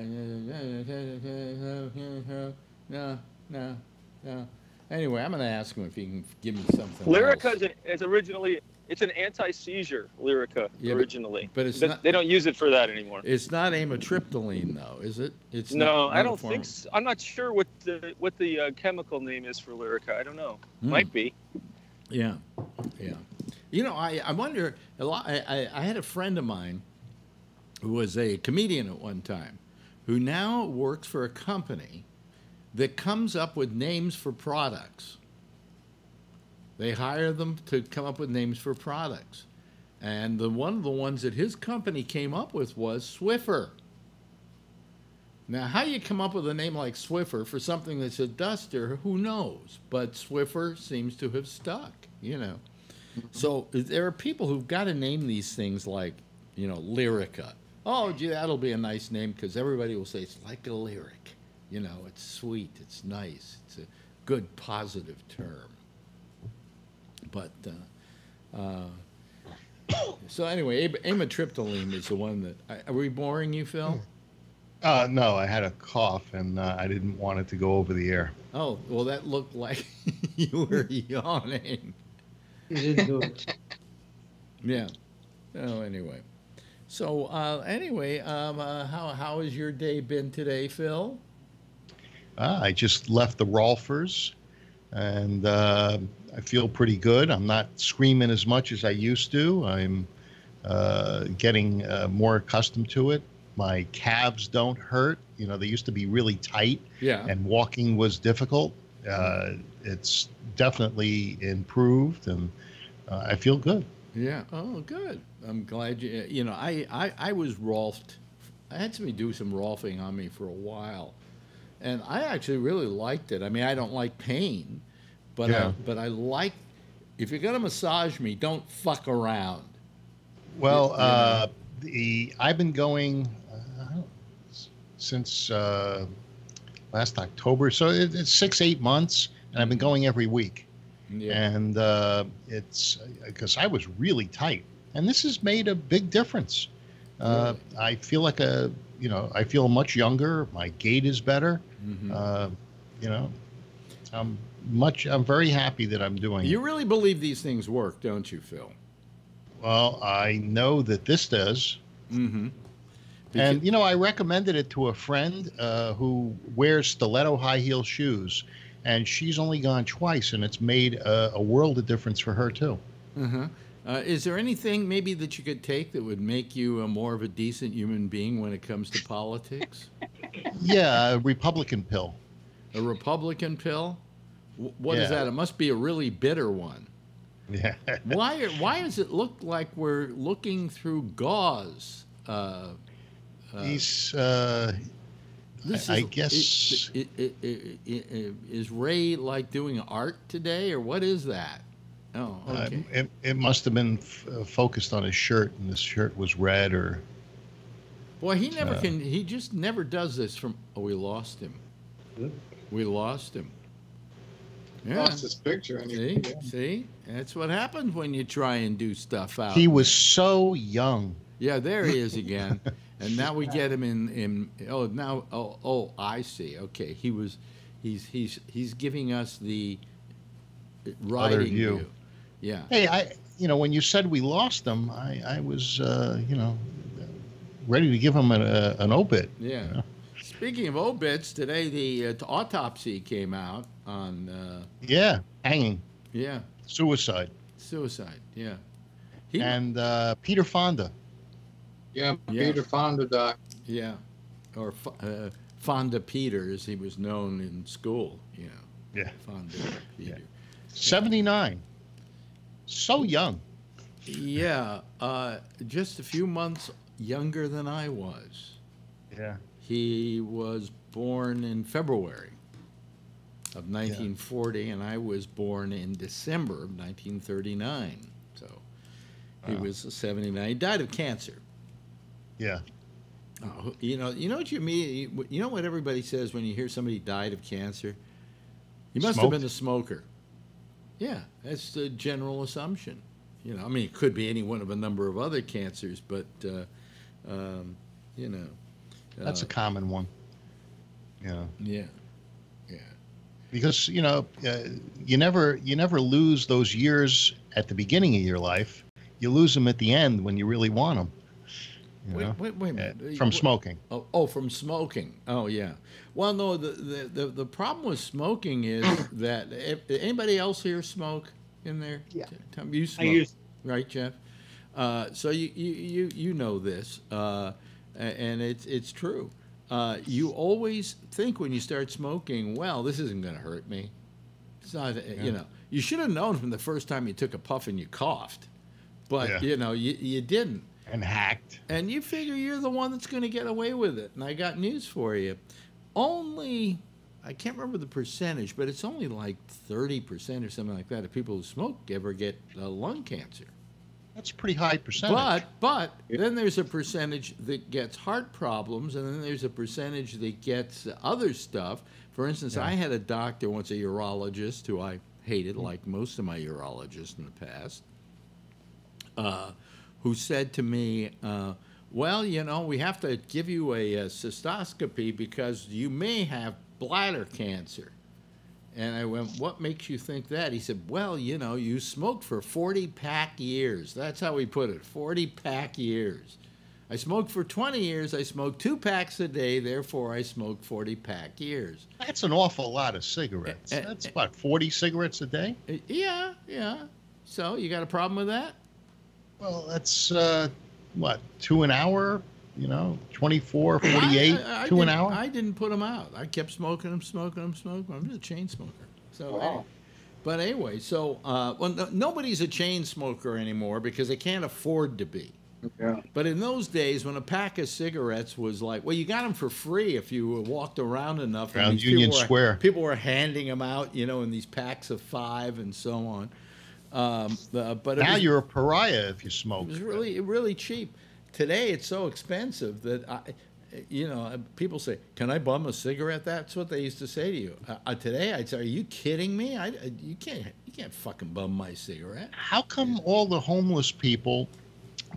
no, no, no. Anyway, I'm going to ask him if he can give me something. Lyrica is, is originally it's an anti-seizure Lyrica Yeah, originally, but it's But not- they don't use it for that anymore. It's not amitriptyline, though, is it? It's no, not- I don't think. So. I'm not sure what the what the uh, chemical name is for Lyrica. I don't know. Hmm. Might be. Yeah, yeah. You know, I, I wonder. A lot. I, I, had a friend of mine who was a comedian at one time, who now works for a company that comes up with names for products. They hire them to come up with names for products, and the one of the ones that his company came up with was Swiffer. Now, how you come up with a name like Swiffer for something that's a duster, who knows? But Swiffer seems to have stuck, you know. So there are people who've got to name these things like, you know, Lyrica. Oh, gee, that'll be a nice name because everybody will say it's like a lyric. You know, it's sweet, it's nice, it's a good positive term. But uh, uh, so anyway, amitriptyline is the one that. Are we boring you, Phil? Uh, no, I had a cough and uh, I didn't want it to go over the air. Oh, well, that looked like you were yawning. You didn't do it. Yeah. Oh, anyway. So, uh, anyway, um, uh, how how has your day been today, Phil? Uh, I just left the Rolfers and uh, I feel pretty good. I'm not screaming as much as I used to. I'm uh, getting uh, more accustomed to it. My calves don't hurt. You know, they used to be really tight Yeah. and walking was difficult. Uh, it's definitely improved and uh, I feel good. Yeah. Oh, good. I'm glad you. You know, I I, I was rolfed. I had somebody do some rolfing on me for a while, and I actually really liked it. I mean, I don't like pain, but Yeah. I, but I like. If you're gonna massage me, don't fuck around. Well, You- you uh, the I've been going uh, since uh, last October, so it, it's six eight months, and I've been going every week. Yeah. And uh, it's because I was really tight, and this has made a big difference. Uh, I feel like a you know I feel much younger. My gait is better. Mhm. Uh, you know, I'm much. I'm very happy that I'm doing You really believe these things work, don't you, Phil? Well, I know that this does. Mm-hmm. And you know, I recommended it to a friend uh, who wears stiletto high heel shoes, and she's only gone twice, and it's made a, a world of difference for her too. Uh-huh. Uh, is there anything maybe that you could take that would make you a more of a decent human being when it comes to politics? Yeah, a Republican pill. A Republican pill? Wh- What is Yeah. that? It must be a really bitter one. Yeah. Why? Why does it look like we're looking through gauze? Uh, He's. Uh, this I is- guess- i- i- i- i- i- is Ray like doing art today, or what is that? Oh, uh, okay. it, it must have been f- uh, focused on his shirt, and his shirt was red, or Boy, he never uh, can. He just never does this. From oh, we lost him. We lost him. Yeah. Lost his picture. See, Yeah. see, that's what happens when you try and do stuff out. he was so young. Yeah, there he is again. and now we get him in in oh now oh oh I see. Okay. He was he's he's he's giving us the riding view. view. Yeah. Hey, I. You know, when you said we lost them I, I was, uh, you know, ready to give him an, uh, an obit. Yeah. Speaking of obits, today the uh, autopsy came out on uh, Yeah, hanging, yeah, suicide, suicide. Yeah. He, and uh, Peter Fonda. Yeah, Yeah. Peter Fonda doc. yeah. Or uh, Fonda Peter, as he was known in school. You know, Yeah. Fonda Peter. 79. So young. Yeah, uh, just a few months younger than I was. Yeah. He was born in February of 1940, and I was born in December of 1939. So he Wow. was 79. He died of cancer. Yeah. Oh, you know, you know what you mean. You know what everybody says when you hear somebody died of cancer. You must have been a smoker. Yeah, that's the general assumption. You know, I mean, it could be any one of a number of other cancers, but uh, um, you know, That's a uh, common one. Yeah. yeah, yeah. Because, you know, uh, you never you never lose those years at the beginning of your life. You lose them at the end when you really want them. You Wait, know? wait, wait a Uh, minute. from Wh- smoking. Oh, oh, from smoking. Oh, yeah. Well, no, the, the, the, the problem with smoking is that if, anybody else here smoke in there? Yeah. Tom, you I smoke, used right, Jeff? Uh, so you, you, you, you know this, uh, and it's, it's true. Uh, you always think when you start smoking, well, this isn't going to hurt me. It's not, uh, you know, you should have known from the first time you took a puff and you coughed, but, Yeah. you know, you, you didn't. And hacked. And you figure you're the one that's going to get away with it. And I got news for you. Only, I can't remember the percentage, but it's only like 30% or something like that of people who smoke ever get uh, lung cancer. That's a pretty high percentage. But, but then there's a percentage that gets heart problems, and then there's a percentage that gets other stuff. For instance, I had a doctor once, a urologist, who I hated, like most of my urologists in the past, uh, who said to me, uh, Well, you know, we have to give you a, uh cystoscopy because you may have bladder cancer. And I went, What makes you think that? He said, Well, you know, you smoked for 40 pack years. That's how he put it 40 pack years. I smoked for 20 years. I smoked two packs a day. Therefore, I smoked 40 pack years. That's an awful lot of cigarettes. Eh, That's eh. what, 40 cigarettes a day? Uh, Yeah, yeah. So, you got a problem with that? Well, that's, uh, what, two an hour? You know, 24, 48, I- I two an hour? I didn't put them out. I kept smoking them, smoking them, smoking them. I'm just a chain smoker. So, Wow. anyway. but anyway, so uh, well, no, nobody's a chain smoker anymore because they can't afford to be. Yeah. But in those days, when a pack of cigarettes was like, well, you got them for free if you walked around enough. Around Union people were- Square. People were handing them out, you know, in these packs of five and so on. Um, uh, but now was, you're a pariah if you smoke. it was really really cheap. Today it's so expensive that I, you know, people say, "Can I bum a cigarette?" That's what they used to say to you. Uh, uh, today I'd say, "Are you kidding me? I, I- you can't you can't fucking bum my cigarette." How come all the homeless people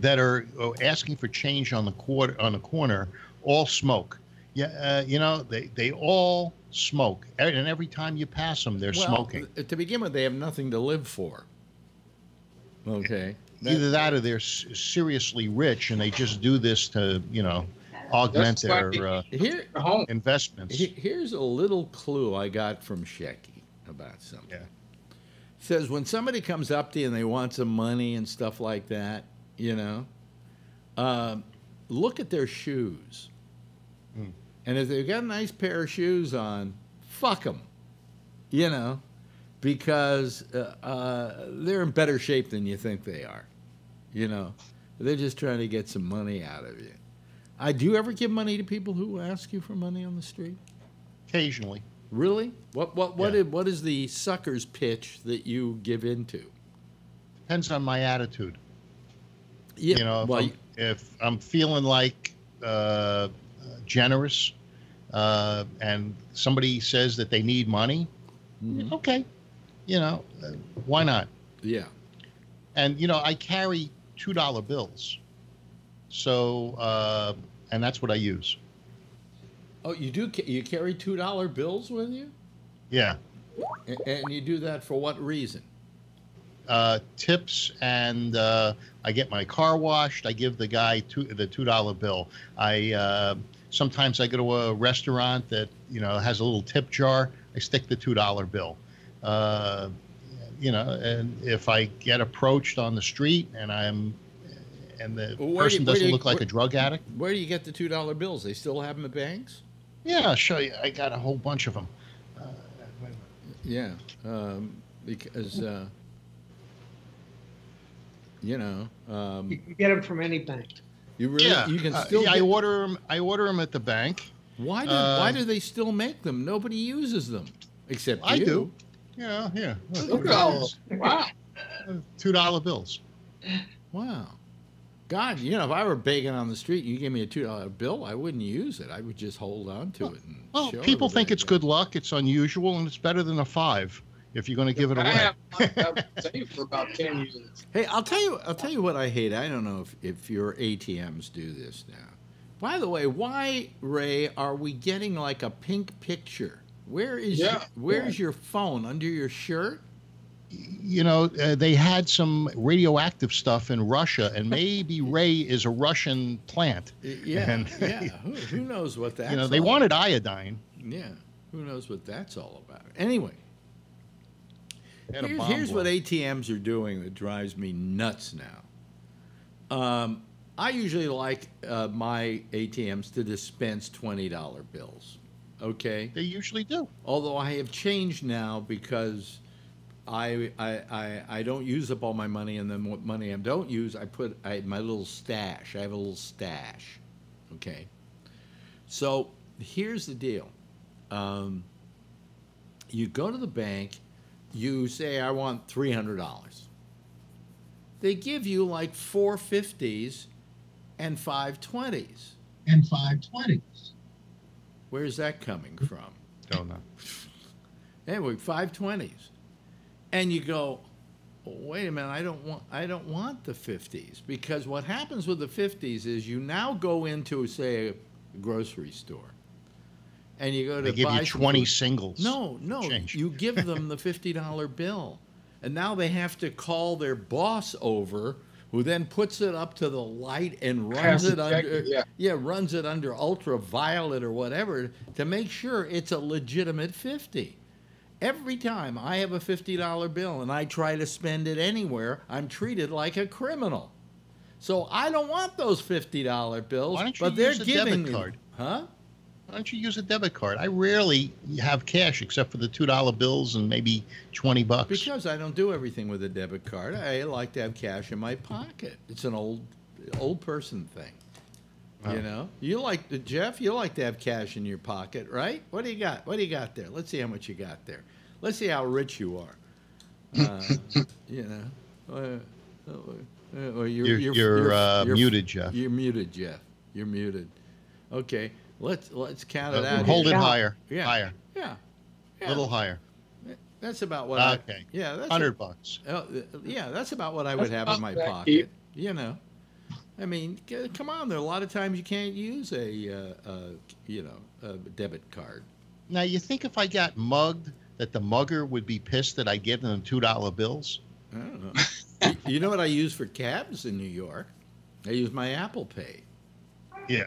that are uh, asking for change on the quarter on the corner all smoke? Yeah, uh, you know they they all smoke, and every time you pass them, they're well, smoking. to begin with, they have nothing to live for. Okay. That- Either that or they're s- seriously rich and they just do this to you know augment their uh, here, Home. investments. here's a little clue I got from Shecky about something. Yeah. says when somebody comes up to you and they want some money and stuff like that, you know, um, look at their shoes. Hmm. And if they've got a nice pair of shoes on, fuck them, you know, because uh, uh, they're in better shape than you think they are, you know. They're just trying to get some money out of you. I do you ever give money to people who ask you for money on the street? Occasionally, Really? What what what Yeah. is, what is the sucker's pitch that you give into? depends on my attitude. Yeah, you know, if, well, I'm, if I'm feeling like uh, generous, uh, and somebody says that they need money, mhm. okay, you know, uh, why not? yeah. And you know, I carry two dollar bills, so uh, and that's what I use. Oh, you do. ca- You carry two dollar bills with you, Yeah, A- and you do that for what reason? uh, tips, and uh, I get my car washed. I give the guy two, the two dollar bill. I uh, sometimes I go to a restaurant that you know has a little tip jar. I stick the two dollar bill. Uh, you know, and if I get approached on the street and I'm and the Well, where do you- person doesn't you- look like where- a drug addict, Where do you get the two dollar bills? They still have them at banks. yeah, I'll show you. I got a whole bunch of them. Uh, wait a minute. Yeah, um, because uh, you know, um, You can get them from any bank. you really yeah, you can uh, still. yeah, I order them. I order them at the bank. why do uh, why do they still make them? Nobody uses them except I you. do. Yeah, yeah. Look at all. Wow. Two dollar bills. Wow. God, you know, if I were begging on the street and you gave me a two dollar bill, I wouldn't use it. I would just hold on to it. And Well, show people think it's good luck. It's unusual, and it's better than a five if you're going to give it away. I've saved for about ten years. Hey, I'll tell you. I'll tell you what I hate. I don't know if, if your ATMs do this now. By the way, why Ray are we getting like a pink picture? Where is Yeah, where's your phone under your shirt? You know, uh, they had some radioactive stuff in Russia, and maybe Ray is a Russian plant. Yeah, And- yeah. Who, who knows what that's? you know, they wanted iodine. Yeah, who knows what that's all about? Anyway, They had a here's, here's what ATMs are doing that drives me nuts now. Um, I usually like uh, my ATMs to dispense twenty dollar bills. Okay, they usually do. although I have changed now because I, I I I don't use up all my money, and then what money I don't use, I put I my little stash. I have a little stash. Okay. So here's the deal. Um, you go to the bank, you say I want three hundred dollars. They give you like four fifties and five twenties. and 520s. Where's that coming from? Don't know. Anyway, five twenties, and you go, wait a minute, I don't want I don't want the 50s because what happens with the 50s is you now go into say a grocery store and you go to They give buy you 20 food. singles. No, no, change. you give them the $50 bill. And now they have to call their boss over who then puts it up to the light and runs it under yeah. runs it under ultraviolet or whatever to make sure it's a legitimate 50. Every time I have a $50 bill and I try to spend it anywhere, I'm treated like a criminal. So I don't want those $50 bills, Why don't you but they're giving debit me card? Huh? Why don't you use a debit card? I rarely have cash except for the two dollar bills and maybe twenty bucks. Because I don't do everything with a debit card. I like to have cash in my pocket. It's an old old person thing. You Oh. know? You like Jeff, you like to have cash in your pocket, right? What do you got? What do you got there? Let's see how much you got there. Let's see how rich you are. Uh, you know. Uh, uh, you're, You're- you're, uh, muted, Jeff. You're muted, Jeff. You're muted. Okay. Let's let's count it Uh, out. hold it here. higher, Yeah. higher, Yeah. a little higher. That's about what I Okay. Yeah, that's Hundred bucks. Oh, uh, yeah, that's about what I would That's have in my pocket. Keith. You know, I mean, come on. There are a lot of times you can't use a, uh, uh, you know, a debit card. Now you think if I got mugged, that the mugger would be pissed that I give them two dollar bills? I don't know. You know what I use for cabs in New York? I use my Apple Pay, Yeah.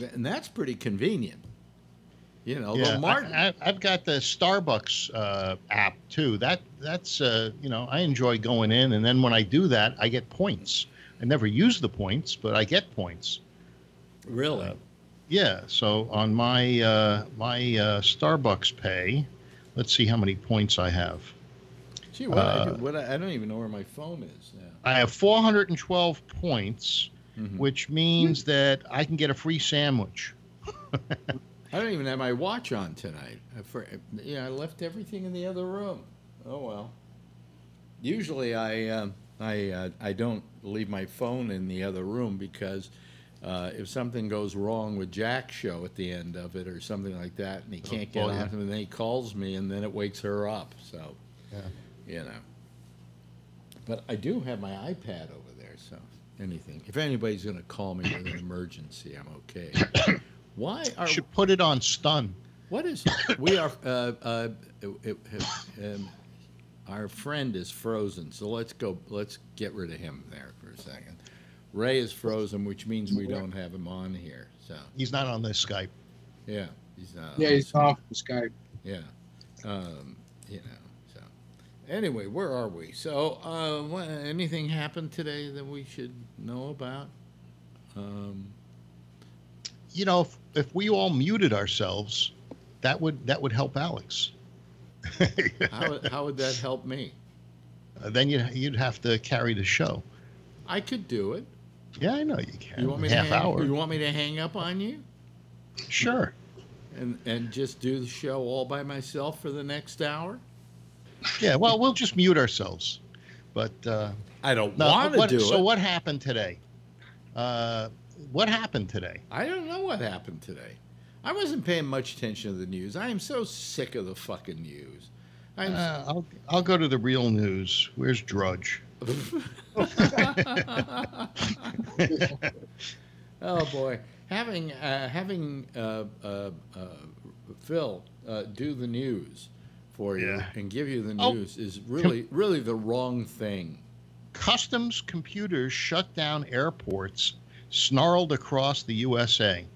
Th- and that's pretty convenient. You know, yeah. Martin, I, I, I've got the Starbucks uh, app too. That that's uh, you know I enjoy going in, and then when I do that, I get points. I never use the points, but I get points. really, uh, Yeah. So on my uh, my uh, Starbucks pay, let's see how many points I have. gee, what, I, uh, do, what I, I don't even know where my phone is now. I have 412 points, Mhm. which means that I can get a free sandwich. I don't even have my watch on tonight. I, for, yeah, I left everything in the other room. Oh well. Usually I um, I uh, I don't leave my phone in the other room because uh, if something goes wrong with Jack's show at the end of it or something like that, and he can't get oh, on, and then he calls me, and then it wakes her up. So, Yeah. you know. But I do have my iPad over anything. If anybody's going to call me with an emergency, I'm okay. Why are Should put it on stun. what is it? we are uh, uh, uh, um, our friend is frozen, so let's go. Let's get rid of him there for a second. Ray is frozen, which means we don't have him on here. So He's not on this Skype. yeah, he's not. Yeah, he's off the Skype. Yeah, um, you know. Anyway, where are we? So uh, what, anything happened today that we should know about? Um, You know, if, if we all muted ourselves, that would that would help Alex. how how would that help me? then you you'd have to carry the show. I could do it. Yeah, I know you can. You want me Half to hang, hour. You want me to hang up on you Sure. and and just do the show all by myself for the next hour? Yeah. Well, we'll just mute ourselves. But uh, I don't no, want to what- do so it. what happened today? Uh, what happened today? I don't know what happened today. I wasn't paying much attention to the news. I am so sick of the fucking news. I'm Uh, I'll I'll go to the real news. Where's Drudge? oh boy, having uh, having uh, uh, uh, Phil uh, do the news for you Yeah. and give you the Oh. news is really really the wrong thing. Customs computers shut down airports, snarled across the USA.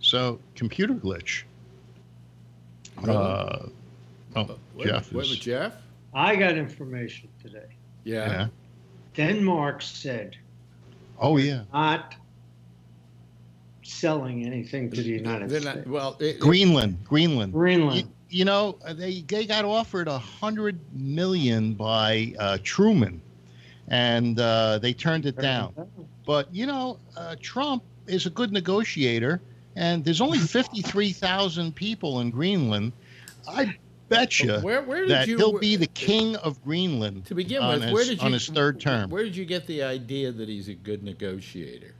So computer glitch. Really? Uh, oh, Wait, Jeff wait, is. wait, Jeff. I got information today. Yeah. Yeah. Denmark said Oh yeah. not selling anything to the United They're States. not, well, it, Greenland. Greenland. Greenland. You, you know, uh, they they got offered a hundred million by uh, Truman, and uh, they turned it down. But you know, uh, Trump is a good negotiator, and there's only fifty-three thousand people in Greenland. I bet you where where did that you he'll be the king of Greenland to begin with? his, where did you on his third term. Where did you get the idea that he's a good negotiator?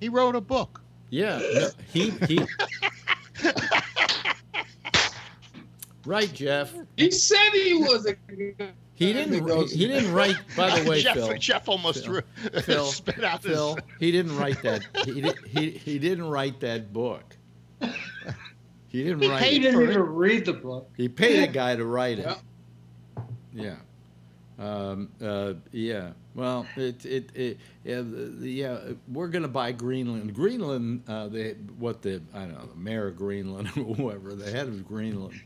He wrote a book. Yeah, no, he he. right, Jeff. He said he was a. He didn't. goes- He didn't write. By the way, Jeff, Phil. Jeff almost Phil, threw, Phil, spit out his- Phil, he didn't write that. He, di- he, he didn't write that book. He didn't He write paid it. didn't even read the book. He paid a guy to write it. Yeah. Yeah. Um, uh, yeah. Well, it, it, it yeah, the, the, yeah, we're going to buy Greenland. Greenland, uh, they, what the, I don't know, the mayor of Greenland or whoever, the head of Greenland,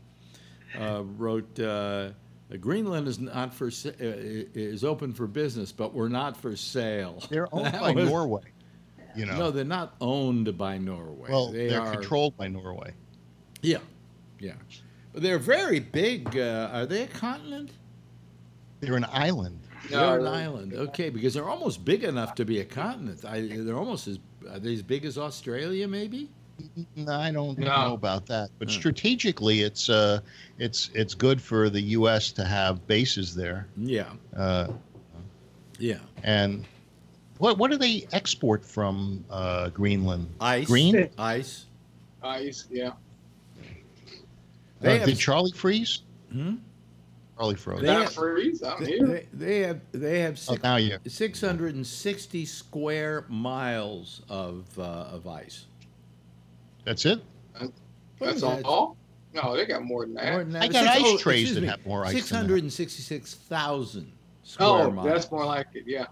uh, wrote, uh, Greenland is not for, sa- uh, is open for business, but we're not for sale. They're owned That by was- Norway. You know, No, they're not owned by Norway. well, they are controlled by Norway. Yeah, yeah. But they're very big. Uh, are they a continent? They're an island. they're an island. Okay, because they're almost big enough to be a continent. I, they're almost as are they as big as Australia, maybe? No, I don't No. know about that, but Hmm. strategically, it's uh, it's it's good for the U.S. to have bases there. Yeah, Uh, yeah. and what what do they export from uh, Greenland? Ice, Green? ice. Ice, yeah. They Uh, have- did Charlie freeze? Hmm? Charlie froze. They have- freeze, I'm They, here. they, they have they have oh, six, now you. 660 square miles of uh, of ice. That's it. What That's is that? all? No, they got more than that. More than that. I got Six- ice oh, trays excuse that me. have more ice. Six hundred and sixty-six thousand oh, square Oh, miles. that's more like it, yeah.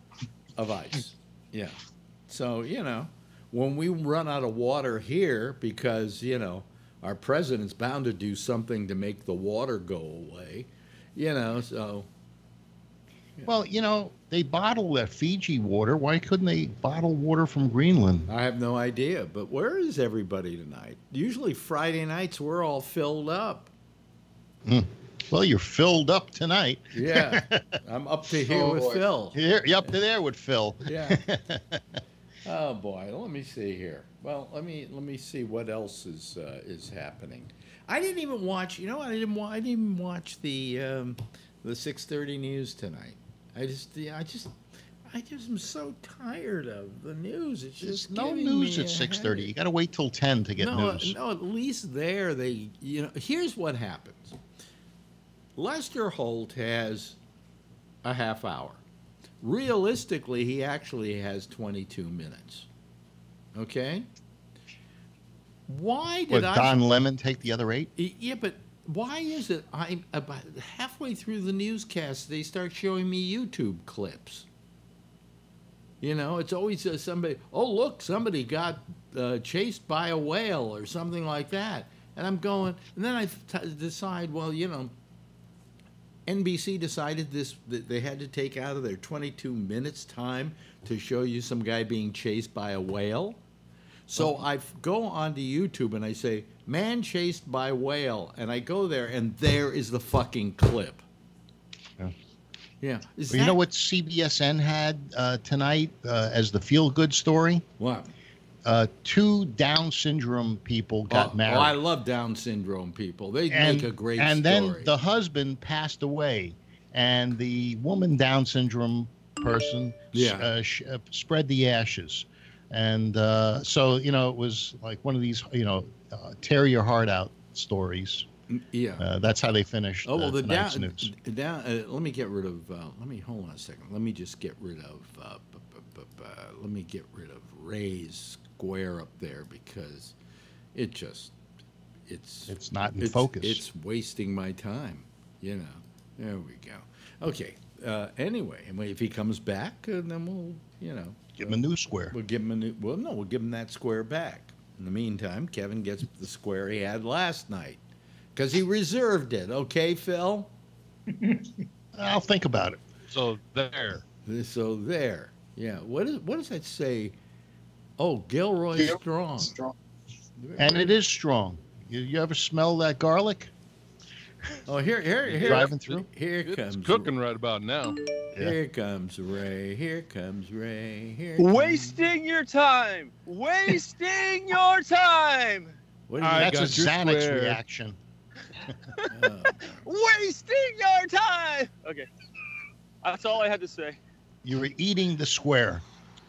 of ice. Yeah. So, you know, when we run out of water here because, you know, our president's bound to do something to make the water go away, you know, so Well, you know, they bottle that Fiji water. Why couldn't they bottle water from Greenland? I have no idea. But where is everybody tonight? Usually Friday nights we're all filled up. Well, you're filled up tonight. Yeah. I'm up to here Oh, with boy. Phil. Here, you up to there with Phil. Yeah. Oh boy, let me see here. Well, let me let me see what else is uh, is happening. I didn't even watch. You know. I didn't. I didn't even watch the um, the six thirty news tonight. I just, yeah, I just, I just am so tired of the news. It's There's just no news at six thirty. You got to wait till ten to get no, news. no. At least there, they, you know. Here's what happens. Lester Holt has a half hour. Realistically, he actually has 22 minutes. Okay? Why did I. Don Lemon take the other eight? Yeah, but why is it I'm about halfway through the newscast they start showing me YouTube clips? You know, it's always uh, somebody. Oh, look, somebody got uh, chased by a whale or something like that, and I'm going. And then I decide, well, you know, NBC decided this that they had to take out of their 22 minutes time to show you some guy being chased by a whale. So I go onto YouTube and I say, "Man chased by whale," and I go there, and there is the fucking clip. Yeah. Yeah. Is Well, you know what CBSN had uh, tonight uh, as the feel good story? What? Uh, two Down syndrome people got oh, married. oh, I love Down syndrome people. They and, make a great and story. then the husband passed away, and the woman Down syndrome person Yeah. uh, sh- uh, spread the ashes. And uh, so, you know, it was like one of these, you know, uh, tear your heart out stories. yeah. Uh, that's how they finished. Oh well, the down, news. down. Uh, let me get rid of. Uh, let me hold on a second. Let me just get rid of. Uh, let me get rid of Ray's square up there because it just it's It's not in it's, focus. It's wasting my time. You know. There we go. Okay. Uh, anyway, if he comes back, uh, then we'll you know Give him a new square. We'll give him a new. Well, no, we'll give him that square back. In the meantime, Kevin gets the square he had last night because he reserved it. Okay, Phil. I'll think about it. So there. So there. Yeah. What is? What does that say? Oh, Gilroy Gil- Strong. Strong. And it is strong. You, you ever smell that garlic? Oh, here, here, here. Driving through? Here It's comes. cooking right about now. Here comes Ray. Here comes Ray. Here. Wasting your time. Wasting your time. What do you I That's a got Xanax square. reaction. oh, Wasting your time. Okay. That's all I had to say. You were eating the square.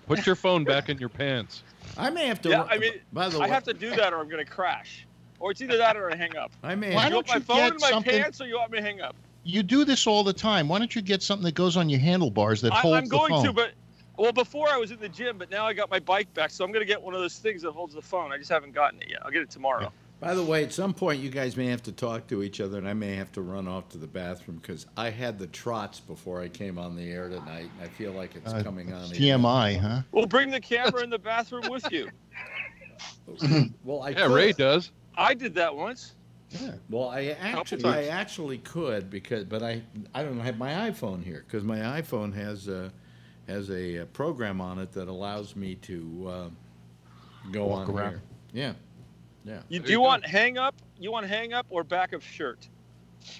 Put your phone back in your pants. I may have to. Yeah, I mean, by the way, I have to do that or I'm going to crash. Or it's either that or I hang up. I may. Why have, you don't my you phone get in my something- pants or you want me to hang up? You do this all the time. Why don't you get something that goes on your handlebars that I, holds I'm the going phone? to, but well, before I was in the gym, but now I got my bike back, so I'm gonna get one of those things that holds the phone. I just haven't gotten it yet. I'll get it tomorrow. By the way, at some point you guys may have to talk to each other, and I may have to run off to the bathroom because I had the trots before I came on the air tonight, and I feel like it's Uh, coming on. again. TMI, huh? Well, bring the camera in the bathroom with you. Well, I Yeah, could. Ray does. I did that once. Yeah. Well, I actually. I actually could because, but I, I don't have my iPhone here because my iPhone has a, has a, uh program on it that allows me to uh, go Walk on around. here. Yeah, yeah. You, There do you you go. want hang up? You want hang up or back of shirt?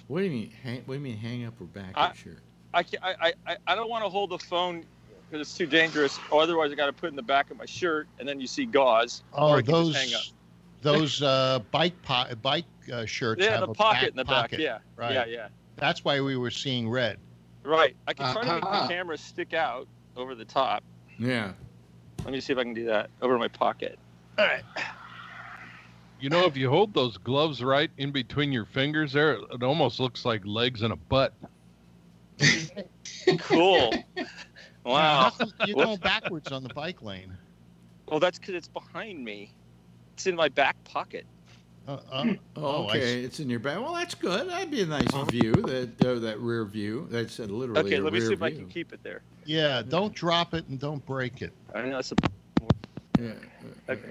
What do you mean? Hang, what do you mean? Hang up or back I- up shirt? I, ca- I, I, I don't want to hold the phone because it's too dangerous. Or otherwise, I got to put it in the back of my shirt, and then you see gauze. Oh, or I can just hang up. those those uh, bike po- bike uh, shirts Yeah, have the a pocket back in the pocket. back. Yeah, Right. yeah, yeah. That's why we were seeing red. Right. I can try to make Uh-huh. the camera stick out over the top. Yeah. Let me see if I can do that over my pocket. All right. You know, if you hold those gloves right in between your fingers there, it almost looks like legs and a butt. Cool. Wow. You're going backwards on the bike lane. Well, that's because it's behind me. It's in my back pocket. Uh, uh, Oh, Oh, I okay. It's in your back. Well, that's good. That'd be a nice view. That uh, that rear view. That's uh, literally Okay, a let me rear see if I can keep it there. yeah, don't drop it and don't break it. I know it's a. Yeah. Okay.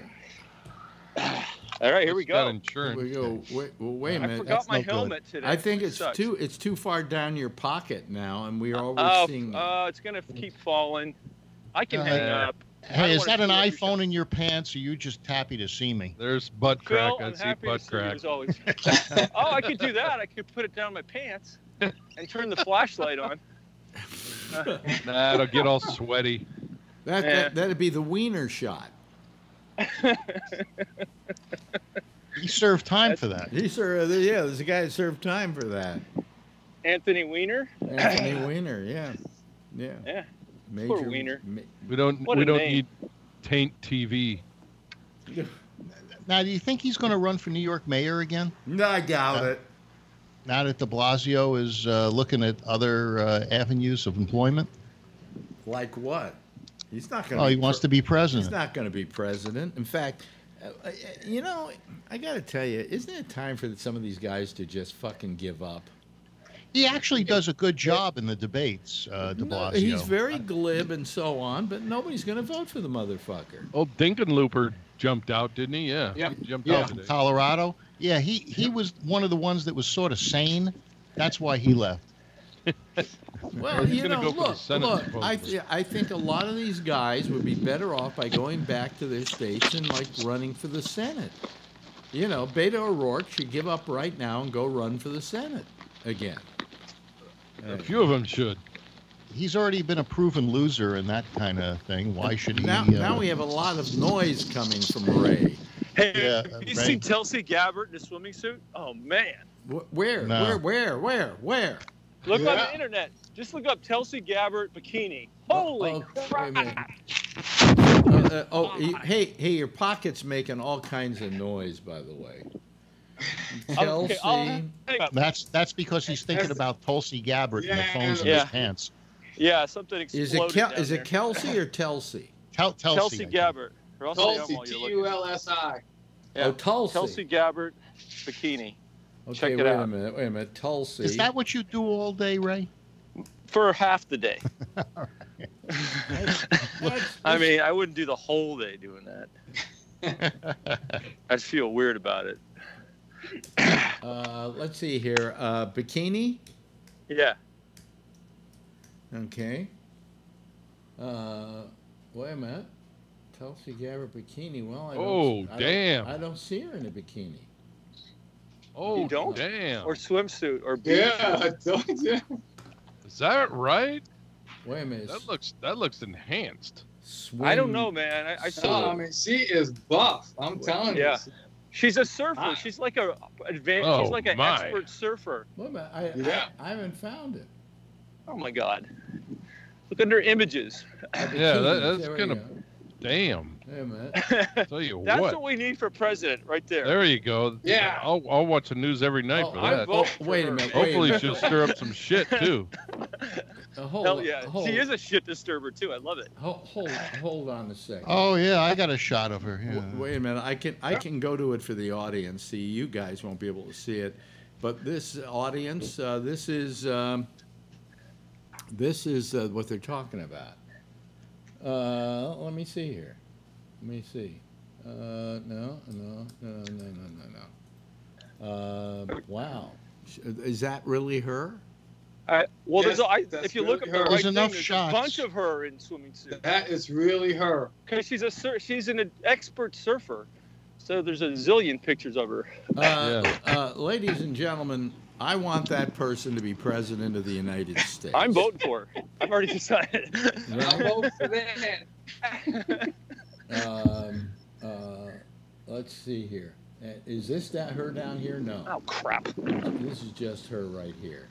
All right, here we It's got go. insurance. We go. Wait, well, wait a I minute. forgot that's my no good. helmet today. I think which it's sucks. too it's too far down your pocket now, and we are always Oh, seeing. uh, it's gonna keep falling. I can Uh, hang up. I Hey, is that an iPhone in your pants, or you just happy to see me? There's butt crack. Phil, I I'm see happy butt to see you crack. as always. oh, I could do that. I could put it down my pants and turn the flashlight on. Nah, it'll get all sweaty. that, yeah. that that'd be the wiener shot. He served time for that. He served. Yeah, there's a guy that served time for that. Anthony Weiner. Anthony Weiner. Yeah. Yeah. Yeah. Major, Poor Wiener. ma- We don't. What we don't name. need taint TV. Now, do you think he's going to run for New York mayor again? No, I doubt Uh, it. Now that De Blasio is uh, looking at other uh, avenues of employment? Like what? He's not going. Oh, he wants to be president. He's not going to be president. In fact, uh, uh, you know, I got to tell you, isn't it time for some of these guys to just fucking give up? He actually does a good job in the debates, uh, De No, Blasio. he's very glib and so on, but nobody's going to vote for the motherfucker. Oh, Hickenlooper jumped out, didn't he? Yeah. Yep. He jumped Yeah. out from today. Colorado. Yeah, he, he was one of the ones that was sort of sane. That's why he left. Well, you know, go look, look. I, th- I think a lot of these guys would be better off by going back to their states and like running for the Senate. You know, Beto O'Rourke should give up right now and go run for the Senate again. A few of them should. He's already been a proven loser in that kind of thing. Why should he? Now, uh, now we have a lot of noise coming from Ray. Hey, Yeah, have you right. seen Tulsi Gabbard in a swimming suit? Oh man! Wh- Where, No. where, where, where, where? Look on the internet. Just look up Tulsi Gabbard bikini. Holy Oh, wait a crap! minute. Uh, uh, oh, you- hey, hey, your pocket's making all kinds of noise, by the way. Kelsey, Okay, I'll. That's that's because he's thinking about Tulsi Gabbard and the Yeah, phones in yeah. his pants. Yeah, something is it Kel- down is it Kelsey or Telsey? Tel- Tulsi, Tulsi Gabbard? Or I'll say them Tulsi, while you're T looking. U L S I. Yeah. Oh, Tulsi. Tulsi Gabbard bikini Okay, check it wait a minute, wait a minute. Tulsi. Is that what you do all day, Ray? for half the day. Let's- I mean, I wouldn't do the whole day doing that. I'd feel weird about it. Uh, let's see here. Uh, bikini. Yeah. Okay. Uh, wait a minute. Tulsi Gabbard bikini. Well, I don't, Oh, I don't- damn. I don't see her in a bikini. Oh, You don't? damn. Or swimsuit or beach. Yeah, I told you. Is that right? Wait a minute. That looks that looks enhanced. Swim, I don't know, man. I, I No, saw. I mean, she is buff. I'm telling you. Yeah. you. She's a surfer. Ah. She's like a advanced. Oh, she's like an my. expert surfer. Wait a minute. I, Yeah. I, I haven't found it. Oh my God. Look under images. Yeah, that, that's there we kind go. of damn. Hey, man. Tell you That's what. what we need for president, right there. There you go. Yeah. I'll, I'll watch the news every night Oh, for that. voting Oh, for wait a minute, Hopefully, she'll stir up some shit too. Uh, hold, Hell yeah. hold, She is a shit disturber too. I love it. Hold, hold, hold on a second. Oh yeah, I got a shot of her. Yeah. Wait a minute. I can I can go to it for the audience. See, you guys won't be able to see it, but this audience, uh, this is um, this is uh, what they're talking about. Uh, let me see here. Let me see. Uh, no, no, no, no, no, no, no. Uh, wow, is that really her? I, well, Yes, there's a, I, if you look really at the her. right There's thing, enough there's shots. a bunch of her in swimming suits. That is really her. Because she's a sur- she's an expert surfer, so there's a zillion pictures of her. Uh, uh, ladies and gentlemen, I want that person to be president of the United States. I'm voting for her. I've already decided. I'll vote for that. Um, uh, let's see here. Uh, this that her down here? No. oh crap! This is just her right here.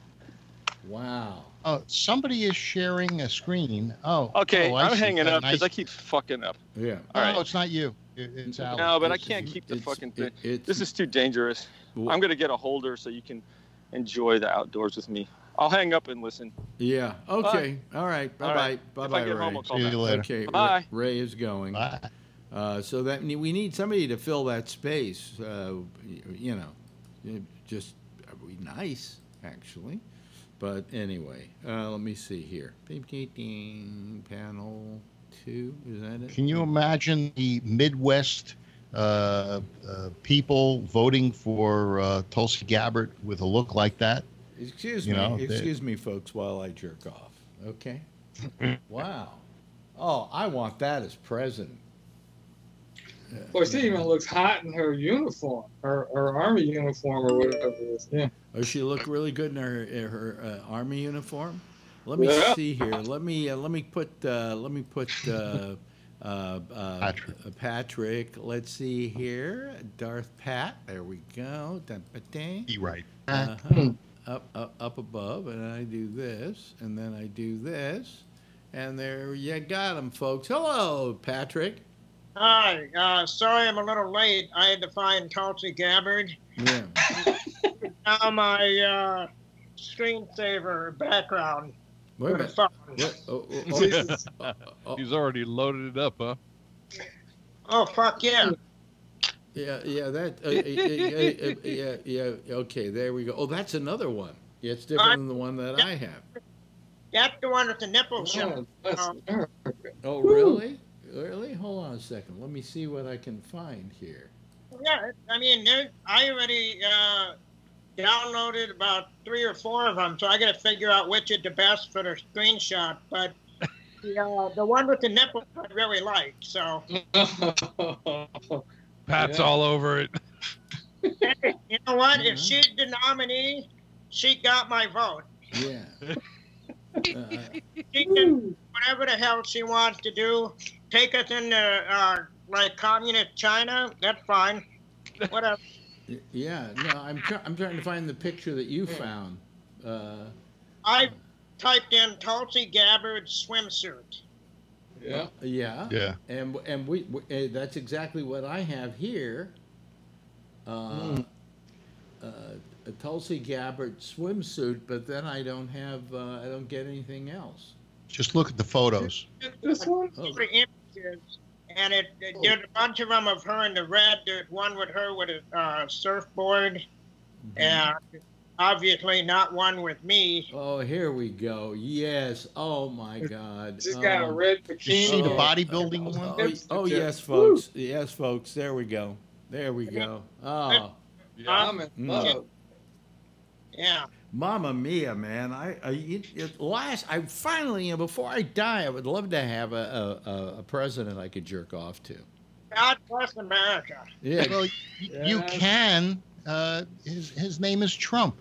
Wow. Oh, somebody is sharing a screen. Oh. Okay, oh, I I'm see. hanging up because nice- I keep fucking up. Yeah. All no, right. it's not you. It, it's Alex. No, but I can't keep the fucking thing. it- This is too dangerous. I'm gonna get a holder so you can enjoy the outdoors with me. I'll hang up and listen. Yeah. Okay. All right. Bye All bye. Bye bye. I get Ray. home, I'll call See back. you later. Okay. Bye. Ray, Ray is going. Bye. Uh, so that we need somebody to fill that space. Uh, you know, just be nice actually. But anyway, uh, let me see here. Ding, ding, ding. Panel two. Is that it? Can you imagine the Midwest uh, uh, people voting for uh, Tulsi Gabbard with a look like that? Excuse You me, know, they- excuse me, folks, while I jerk off. Okay. wow. Oh, I want that as president. Boy, she even looks hot in her uniform, her, her army uniform or whatever it is. Yeah. Oh, she looked really good in her in her uh, army uniform. Let me Yeah. see here. Let me uh, let me put uh, let me put uh, uh, uh, Patrick. uh, Patrick. Let's see here. Darth Pat. There we go. Dun, ba. Be right. Uh-huh. up, up, up above, and I do this, and then I do this, and there you got him, folks. Hello, Patrick. Hi, uh, sorry I'm a little late. I had to find Tulsi Gabbard. Yeah. Now my uh, screensaver background Wait a the minute. phone. What? Oh, oh, oh, Jesus. oh, oh, He's already loaded it up, huh? Oh fuck yeah! yeah, yeah, that. Uh, uh, uh, uh, yeah, yeah. Okay, there we go. Oh, that's another one. Yeah, it's different than the one that I have. That's the one with the nipple shot. Oh. Oh, really? Really? Hold on a second. Let me see what I can find here. Yeah, I mean, there- I already uh, downloaded about three or four of them, so I got to figure out which is the best for the screenshot. But the uh, the one with the nipple I really like. So Pat's Yeah. all over it. hey, you know what? If she's the nominee, she got my vote. Yeah. Uh, She can whatever the hell she wants to do. Take us into uh, like communist China. That's fine. Whatever. Y- yeah. No, I'm try- I'm trying to find the picture that you found. Uh, I typed in Tulsi Gabbard swimsuit. yeah. yeah. Yeah. And and we, we uh, that's exactly what I have here. Uh, uh, a Tulsi Gabbard swimsuit, but then I don't have uh, I don't get anything else. Just look at the photos. This one? Oh, For images, and it, it there's a bunch of them of her in the red. There's one with her with a uh, surfboard, Mm-hmm. and obviously not one with me. Oh, here we go. Yes. Oh my God. She's got a Oh. red Did you see the bodybuilding Oh, one? oh, oh, yes, folks. Yes, folks. There we go. There we go. Oh, Yeah. I'm in Mm. love. Yeah. Mamma Mia, man! I, I it, it, last I finally, you know, before I die, I would love to have a, a, a president I could jerk off to. God bless America. Yeah. Well, y- you can. Uh, his his name is Trump.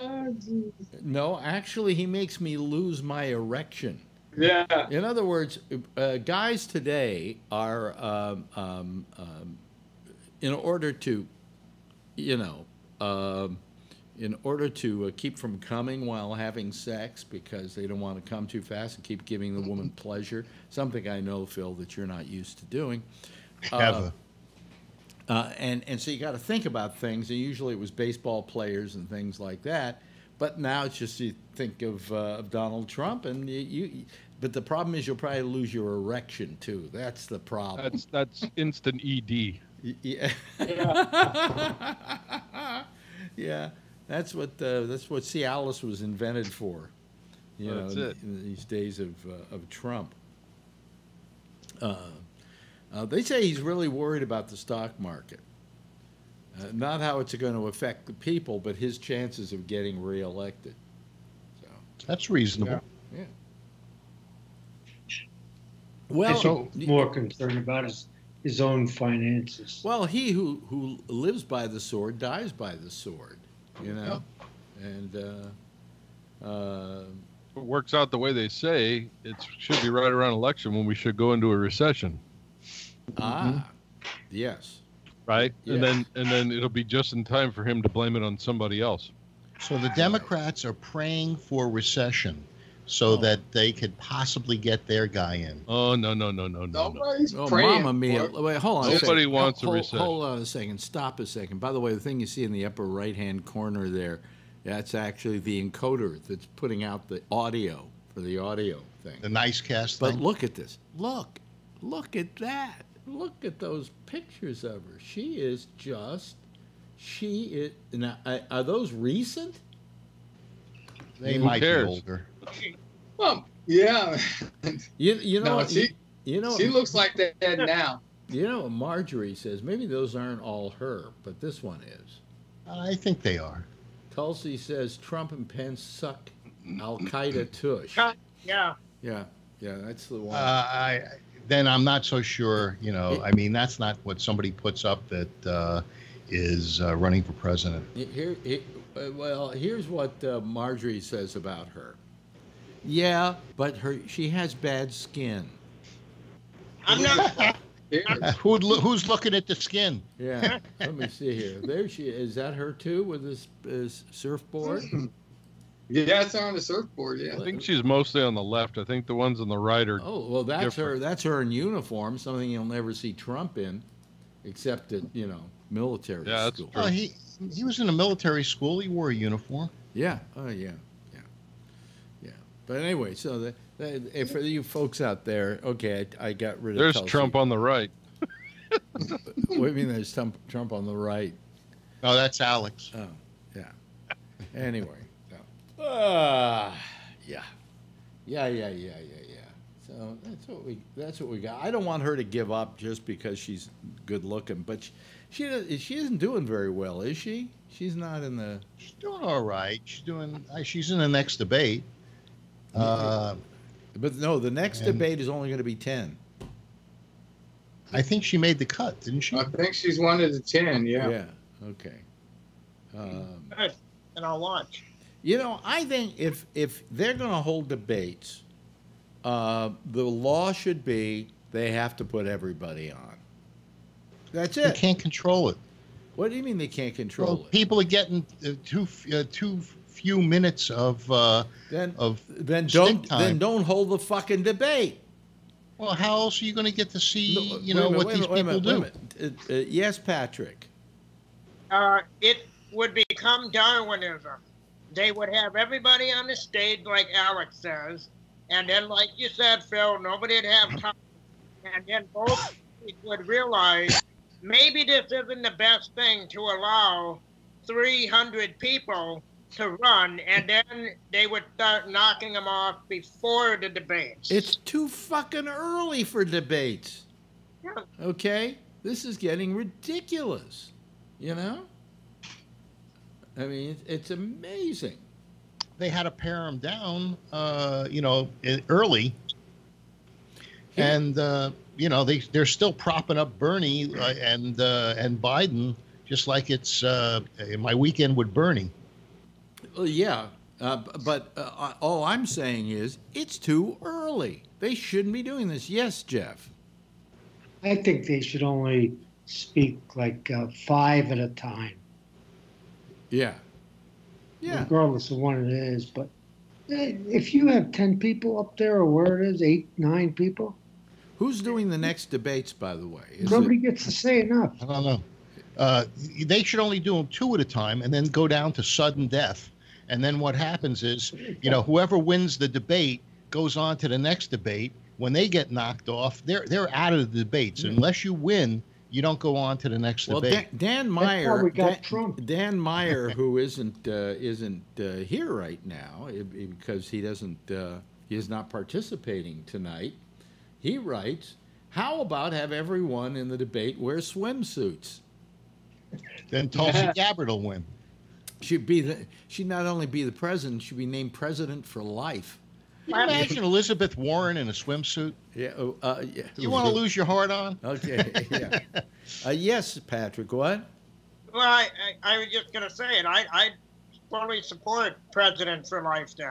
Oh, geez. No, actually, he makes me lose my erection. Yeah. In other words, uh, guys today are, um, um, um, in order to, you know, um, in order to uh, keep from coming while having sex because they don't want to come too fast and keep giving the woman pleasure, something I know, Phil, that you're not used to doing. Uh, uh, and and so you got to think about things. And usually it was baseball players and things like that. But now it's just you think of, uh, of Donald Trump, and you, you. But the problem is you'll probably lose your erection too. That's the problem. That's that's instant E ED. Y- Yeah. yeah, that's what uh, that's what Cialis was invented for. You know, That's in, it. in these days of uh, of Trump. Uh, uh, they say he's really worried about the stock market. Uh, not how it's going to affect the people, but his chances of getting reelected. So, That's reasonable. yeah. I Well, think more concerned about his, his own finances. Well, he who who lives by the sword dies by the sword, you know, and uh, uh, If it works out the way they say, it should be right around election when we should go into a recession, ah, yes, right? Yeah. And then and then it'll be just in time for him to blame it on somebody else. So the Democrats are praying for recession so Oh. that they could possibly get their guy in. Oh no no no no no no. Nobody's oh. Mama Mia! for. Wait, hold on. a Nobody second. wants a hold, recession. Hold on a second. Stop a second. By the way, the thing you see in the upper right-hand corner there, that's actually the encoder that's putting out the audio for the audio thing. The Nicecast But thing. look at this. Look. Look at that. Look at those pictures of her. She is just. She is. Now, are- are those recent? they Who might cares? be older. Well, yeah. You, you know. no, she you know. she looks like that now. You know. Marjorie says maybe those aren't all her, but this one is. I think they are. Tulsi says Trump and Pence suck Al Qaeda tush. Yeah. Yeah, yeah, that's the one. Uh, I then I'm not so sure. You know, I mean, that's not what somebody puts up that uh, is uh, running for president. Here, here, uh, well, here's what uh, Marjorie says about her. Yeah, but her she has bad skin. I'm not. Here. Who who's looking at the skin? Yeah, let me see here. There she is. That her too with this, this surfboard? Yeah, it's on the surfboard. Yeah. I think she's mostly on the left. I think the ones on the right are. Oh well, that's her. That's her in uniform. Something you'll never see Trump in, except at you know military Yeah, that's school. true. Oh, he he was in a military school. He wore a uniform. Yeah. Oh, yeah. Yeah. Yeah. But anyway, so the, the, for you folks out there, okay, I, I got rid of. There's Tulsi. Trump on the right. What do you mean? There's Trump, Trump on the right. Oh, that's Alex. Oh, yeah. Anyway, so. Ah, yeah, yeah, yeah, yeah, yeah, yeah. So that's what we that's what we got. I don't want her to give up just because she's good looking, but she she, she isn't doing very well, is she? She's not in the. She's doing all right. She's doing. uh, She's in the next debate. Uh, But no, the next And- debate is only going to be ten. I think she made the cut, didn't she? I think she's one of the ten. Yeah. Yeah. Okay. Um, And I'll watch. You know, I think if if they're going to hold debates, uh, the law should be they have to put everybody on. That's You it. can't control it. What do you mean they can't control Well, it? people are getting uh, too uh, too few minutes of uh, Then of. then don't then don't hold the fucking debate. Well, how else are you going to get to see No, you know minute, what these minute, people do? minute, wait. Uh, uh, yes, Patrick. Uh, it would become Darwinism. They would have everybody on the stage, like Alex says, and then, like you said, Phil, nobody would have time. And then both would realize maybe this isn't the best thing to allow 300 people to run, and then they would start knocking them off before the debates. It's too fucking early for debates. Yeah. Okay? This is getting ridiculous. You know? I mean, it's, it's amazing. They had to pare them down, uh, you know, i- early, and uh, you know they they're still propping up Bernie uh, and uh, and Biden, just like it's uh, my weekend with Bernie. Well, yeah, uh, but uh, all I'm saying is it's too early. They shouldn't be doing this. Yes, Jeff. I think they should only speak like uh, five at a time. Yeah. Yeah. regardless of what it is. But eh, if you have 10 people up there, or where it is, eight, nine people, Who's doing the next debates, by the way? Is nobody it, gets to say enough. I don't know. Uh, they should only do them two at a time and then go down to sudden death. And then what happens is, you know, whoever wins the debate goes on to the next debate. When they get knocked off, they're they're out of the debates. Unless you win, you don't go on to the next well, debate. Dan, Dan Meyer, we got Dan, Trump. Dan Meyer, who isn't uh, isn't uh, here right now because he doesn't uh, he is not participating tonight. He writes, "How about have everyone in the debate wear swimsuits? Then Tulsi Gabbard will win. She'd be the she'd not only be the president, she'd be named president for life." Can you imagine Elizabeth Warren in a swimsuit? Yeah. oh, Uh, yeah. You want to lose your heart on? Okay. Yeah. uh, yes, Patrick. What? Well, I, I, I was just going to say it. I, I fully support President for life then.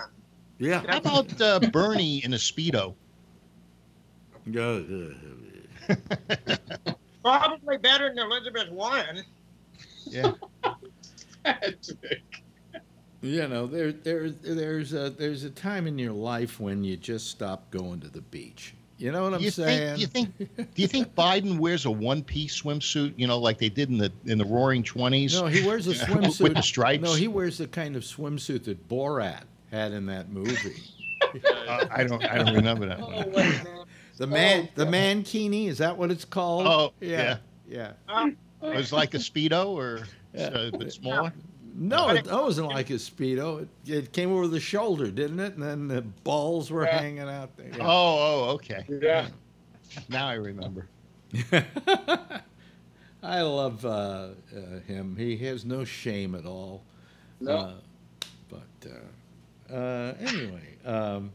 Yeah. How about uh, Bernie in a speedo? Probably better than Elizabeth Warren. Yeah. You know, there, there, there's a, there's a time in your life when you just stop going to the beach. You know what I'm you saying? Think, you think? Do you think Biden wears a one-piece swimsuit? You know, like they did in the in the Roaring Twenties. no, he wears a swimsuit with the stripes. No, he wears the kind of swimsuit that Borat had in that movie. Uh, I don't. I don't remember that. Oh, One. wait, man. The man, the mankini, is that what it's called? Oh, yeah, yeah. Uh, It was like a speedo, or Yeah. a bit smaller. No, it, that wasn't like a speedo. It, it came over the shoulder, didn't it? And then the balls were Yeah. hanging out there. Oh, Yeah. oh, okay. Yeah. Now I remember. I love uh, uh, him. He has no shame at all. No. Uh, but uh, uh, anyway, um,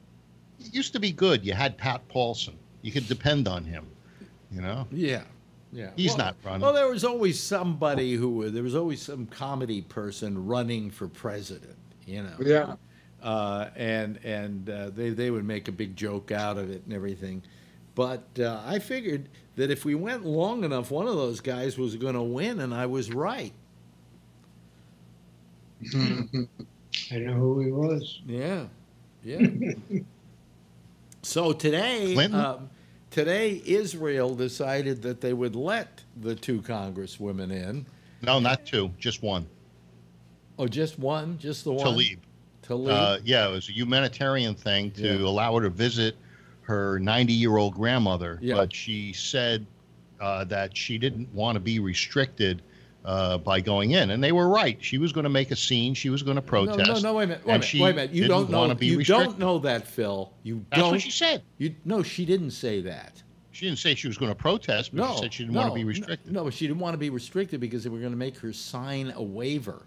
It used to be good. You had Pat Paulsen. You could depend on him. You know. yeah, yeah. He's Well- not running. Well, there was always somebody who there was always some comedy person running for president. You know. Yeah. uh, and and uh, they they would make a big joke out of it and everything. But uh, I figured that if we went long enough, one of those guys was going to win, and I was right. I know who he was. Yeah, yeah. so today, Clinton? um, today Israel decided that they would let the two congresswomen in. No, not two. Just one. Oh, just one, just the one. Tlaib. Tlaib. Uh, yeah, it was a humanitarian thing to Yeah. allow her to visit her 90 year old grandmother. Yeah. But she said uh, that she didn't want to be restricted uh, by going in. And they were right. She was going to make a scene. She was going to protest. No, no, no. Wait a minute. Wait a minute. Wait a minute. You don't know. You restricted. don't know that, Phil. You That's don't. what she said. You no, she didn't say that. She didn't say she was going to protest, but No, she said she didn't no, want to be restricted. No, but she didn't want to be restricted because they were going to make her sign a waiver,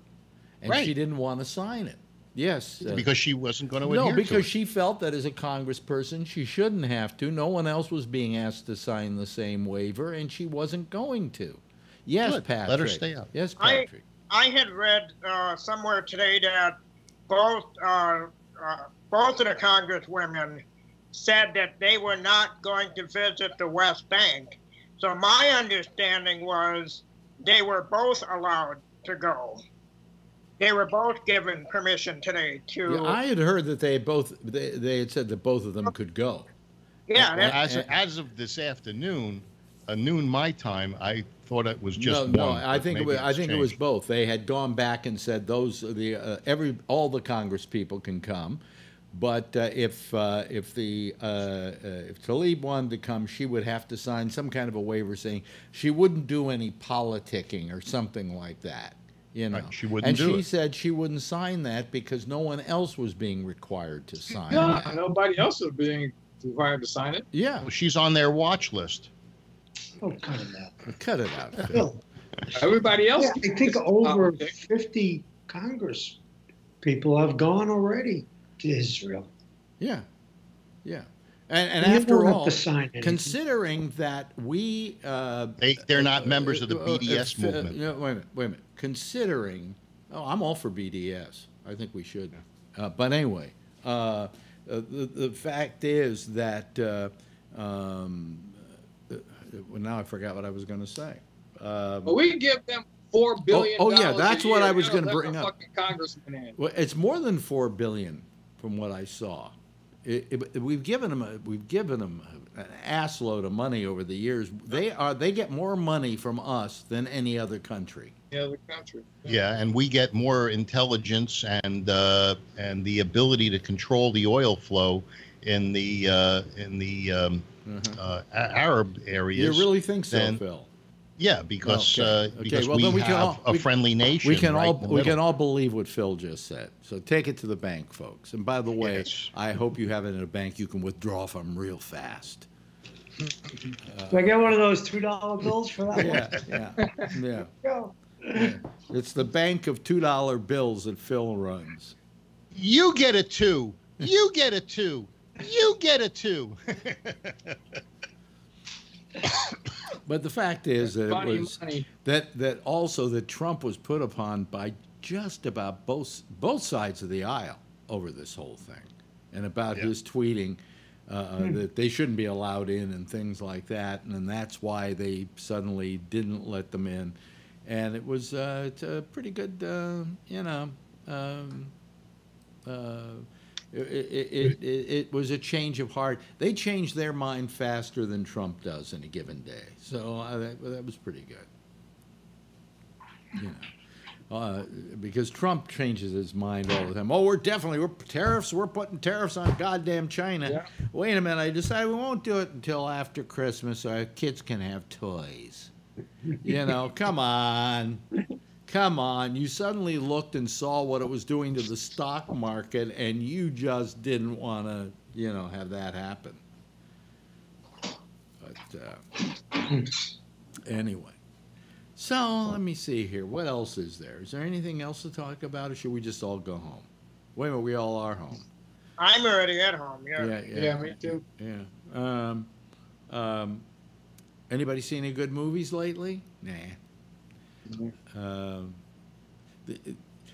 and Right. she didn't want to sign it. Yes, uh, Because she wasn't going to no, to because it. she felt that as a congressperson she shouldn't have to. No one else was being asked to sign the same waiver, and she wasn't going to. Yes, Good. Patrick. Let her stay up. Yes, I- Patrick. I had read uh, somewhere today that both uh, uh, both of the congresswomen said that they were not going to visit the West Bank. So my understanding was they were both allowed to go. They were both given permission today to. Yeah, I had heard that they had both they, they had said that both of them could go. yeah, Well, that- as, as of this afternoon, uh, noon my time, I thought it was just no, one. no. I think it was, I it's think it was both. They had gone back and said those are the uh, every all the Congress people can come, but uh, if uh, if the uh, uh, if Tlaib wanted to come, she would have to sign some kind of a waiver saying she wouldn't do any politicking or something like that. You know, Right, she wouldn't and do she it. said she wouldn't sign that because no one else was being required to sign. Yeah, it. nobody else is being required to sign it. Yeah, Well, she's on their watch list. Oh, cut it out. cut it out. Phil. Phil, Everybody else. yeah, I think over politic. 50 Congress people have gone already to Israel. Yeah, yeah, and and after all, to sign anything. considering that we uh, They they're not members of the uh, uh, BDS if, uh, movement. no, wait a minute, wait a minute. Considering, oh, I'm all for BDS. I think we should. Uh, but anyway, uh, uh, the the fact is that uh, um, uh, well, now I forgot what I was going to say. Um, But we give them four billion. oh, yeah, dollars a that's what year. I was gonna bring up. Fucking congressman in. Well, it's more than four billion, from what I saw. It, it- we've given them a, we've given them an ass load of money over the years. They are they get more money from us than any other country. Yeah, the country. Yeah, and we get more intelligence and uh, and the ability to control the oil flow in the uh, in the um, uh, A- Arab You really think so, then- Phil? Yeah, because Okay. uh, Okay, because well, we then we have can all- a we- friendly nation. We can right all we can all believe what Phil just said. So take it to the bank, folks. And by the way, Yes. I hope you have it in a bank you can withdraw from real fast. Do I get one of those two dollar bills for that Yeah, one? yeah, yeah. Go. It's the bank of two dollar bills that Phil runs. You get it too. You get it too. You get it too. But the fact is that it was money. that that also that Trump was put upon by just about both both sides of the aisle over this whole thing, and about Yeah. his tweeting uh, that they shouldn't be allowed in and things like that, and that's why they suddenly didn't let them in, and it was uh, it's a pretty good, uh, you know. Um, uh, it, it, it, it, was a change of heart. They changed their mind faster than Trump does in a given day. So uh, that, that was pretty good. You know, uh, because Trump changes his mind all the time. Oh, we're definitely we're tariffs. We're putting tariffs on goddamn China. Yeah. Wait a minute. I decided we won't do it until after Christmas, so our kids can have toys. You know, come on. Come on, you suddenly looked and saw what it was doing to the stock market, and you just didn't want to, you know, have that happen. But uh, anyway, so let me see here. What else is there? Is there anything else to talk about, or should we just all go home? Wait a minute, we all are home. I'm already at home. Yeah. Yeah, yeah, Yeah, me too. yeah. Um, um, anybody see any good movies lately? Nah. Um, the,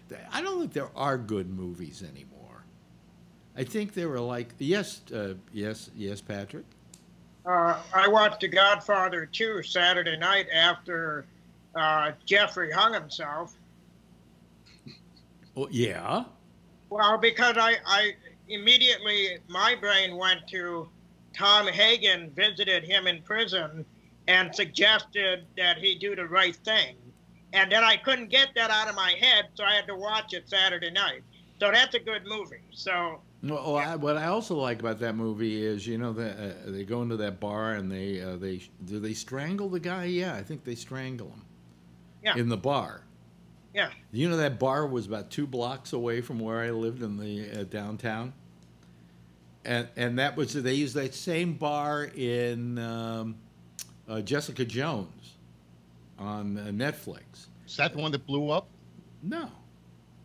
the, I don't think there are good movies anymore. I think they were like yes, uh, yes, yes, Patrick. Uh, I watched The Godfather 2 Saturday night after uh, Jeffrey hung himself. Oh yeah. Well, because I, I immediately, my brain went to Tom Hagen visited him in prison and suggested that he do the right thing. And then I couldn't get that out of my head, so I had to watch it Saturday night. So that's a good movie. So Well, well, I, what I also like about that movie is, you know, uh, they go into that bar and they uh, they do they strangle the guy? Yeah, I think they strangle him. Yeah. In the bar. yeah, You know that bar was about two blocks away from where I lived in the uh, downtown, and and that was they used that same bar in um, uh, Jessica Jones on uh, Netflix. Is that the one that blew up? No,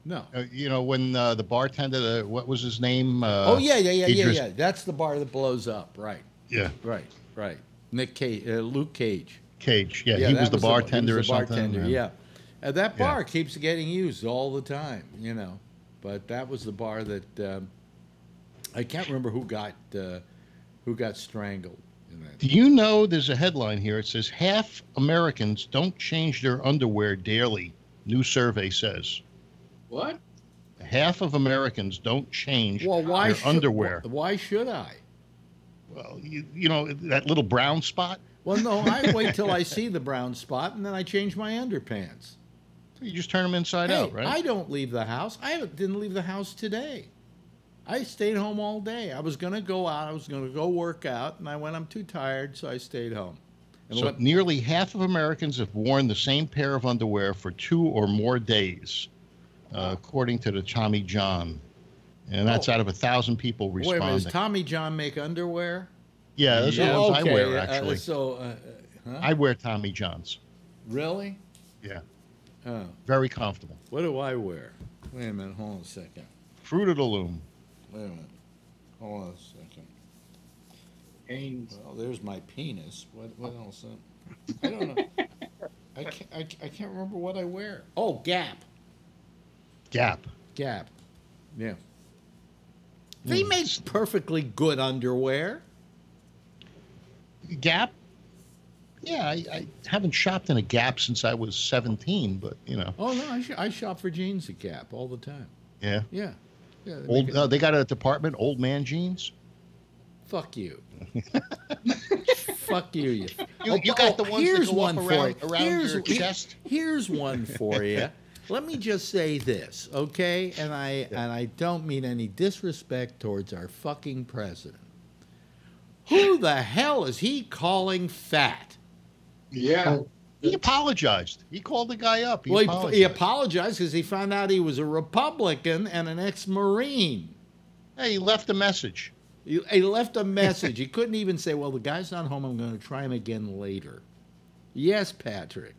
no. Uh, you know, when uh, the bartender, uh, what was his name? Uh, oh yeah, yeah, yeah, yeah, Idris- yeah. That's the bar that blows up. Right, Yeah, right, right. Nick Cage, uh, Luke Cage. Cage. Yeah, he that was the he bartender was or the something. bartender, yeah. That Yeah. bar keeps getting used all the time, you know. But that was the bar that um, I can't remember who got uh, who got strangled. Do you know there's a headline here? It says half Americans don't change their underwear daily. New survey says What? half of Americans don't change Well, why their should, underwear. Why should I? Well, you, you know that little brown spot. Well, no, I wait till I see the brown spot and then I change my underpants. You just turn them inside Hey, out, right? I don't leave the house. I didn't leave the house today. I stayed home all day. I was going to go out. I was going to go work out, and I went. I'm too tired, so I stayed home. And so nearly half of Americans have worn the same pair of underwear for two or more days, uh, according to the Tommy John, and that's Oh. out of a thousand people responding. Wait a minute, does Tommy John make underwear? yeah, those are the ones I wear uh, actually. so, uh, huh? I wear Tommy Johns. really? Yeah, Oh, very comfortable. what do I wear? Wait a minute, hold on a second. Fruit of the Loom. Wait a minute, hold on a second. Hanes. Well, there's my penis. What, what else? I don't know. I can't, I, I can't remember what I wear. Oh, Gap. Gap. Gap. Yeah. They hmm. make perfectly good underwear. Gap. Yeah, I, I haven't shopped in a Gap since I was 17, but you know, Oh no, I, sh- I shop for jeans at Gap all the time. yeah. Yeah, yeah. they Old, it- uh, they got a department, old man jeans. fuck you. fuck you. You, You- you got the ones that here's go up one around- for you. around here's, your chest? Here's one for you. Let me just say this, okay? And I and I don't mean any disrespect towards our fucking president. Who the hell is he calling fat? Yeah. He apologized. He called the guy up. He well, apologized. he, he apologized because he found out he was a Republican and an ex-Marine. Hey, he left a message. He, he left a message. he couldn't even say, "Well, the guy's not home. I'm going to try him again later." Yes, Patrick.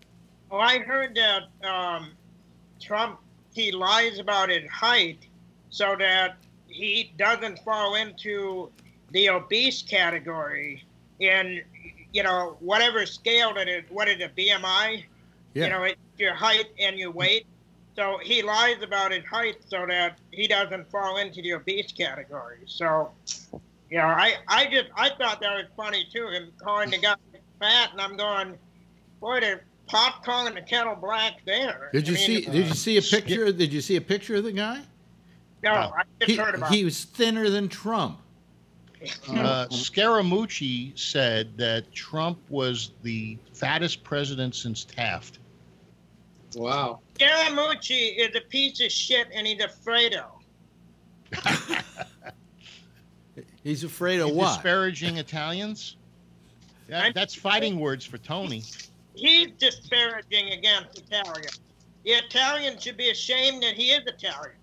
Oh, I heard that um, Trump he lies about his height so that he doesn't fall into the obese category in you know whatever scale that is. What is it? BMI? Yeah. You know, it's your height and your weight. So he lies about his height so that he doesn't fall into the obese category. So, you know, I, I just I thought that was funny too, him calling the guy fat, and I'm going, boy, the pot calling the kettle black there. Did you I mean, see? Did you see a picture? Did you see a picture of the guy? No, I just He, heard about. he was thinner than Trump. Uh, Scaramucci said that Trump was the fattest president since Taft. Wow. Scaramucci is a piece of shit, and he's afraid of. He's afraid of He's what? Disparaging Italians. That, that's fighting words for Tony. He's disparaging against Italians. The Italian should be ashamed that he is Italian.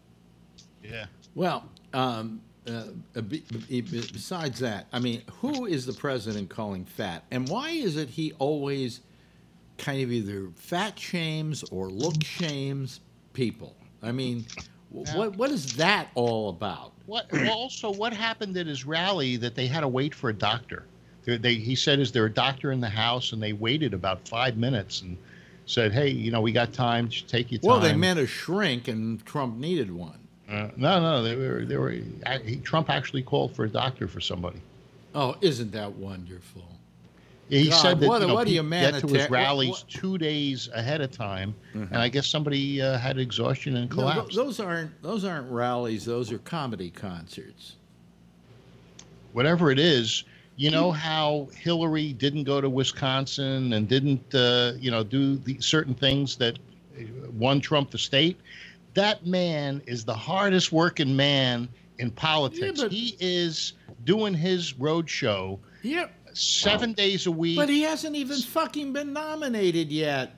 Yeah. Well, um, uh, be- be- besides that, I mean, who is the president calling fat, and why is it he always kind of either fat shames or look shames people? I mean, Yeah. what what is that all about? What? Well, also, what happened at his rally that they had to wait for a doctor? They, they, he said, "Is there a doctor in the house?" And they waited about five minutes and said, "Hey, you know, we got time. Take your time." Well, they meant a shrink, and Trump needed one. Uh, no, no, they were. They were. He, Trump actually called for a doctor for somebody. Oh, isn't that wonderful? He God, said that what- you know, what do you get to his rallies what- two days ahead of time, Mhm. and I guess somebody uh, had exhaustion and No, collapsed. those aren't those aren't rallies. Those are comedy concerts. Whatever it is, you know how Hillary didn't go to Wisconsin and didn't, uh, you know, do the certain things that uh, won Trump the state. That man is the hardest working man in politics. but- he is doing his road show Yep. seven days a week. But he hasn't even fucking been nominated yet.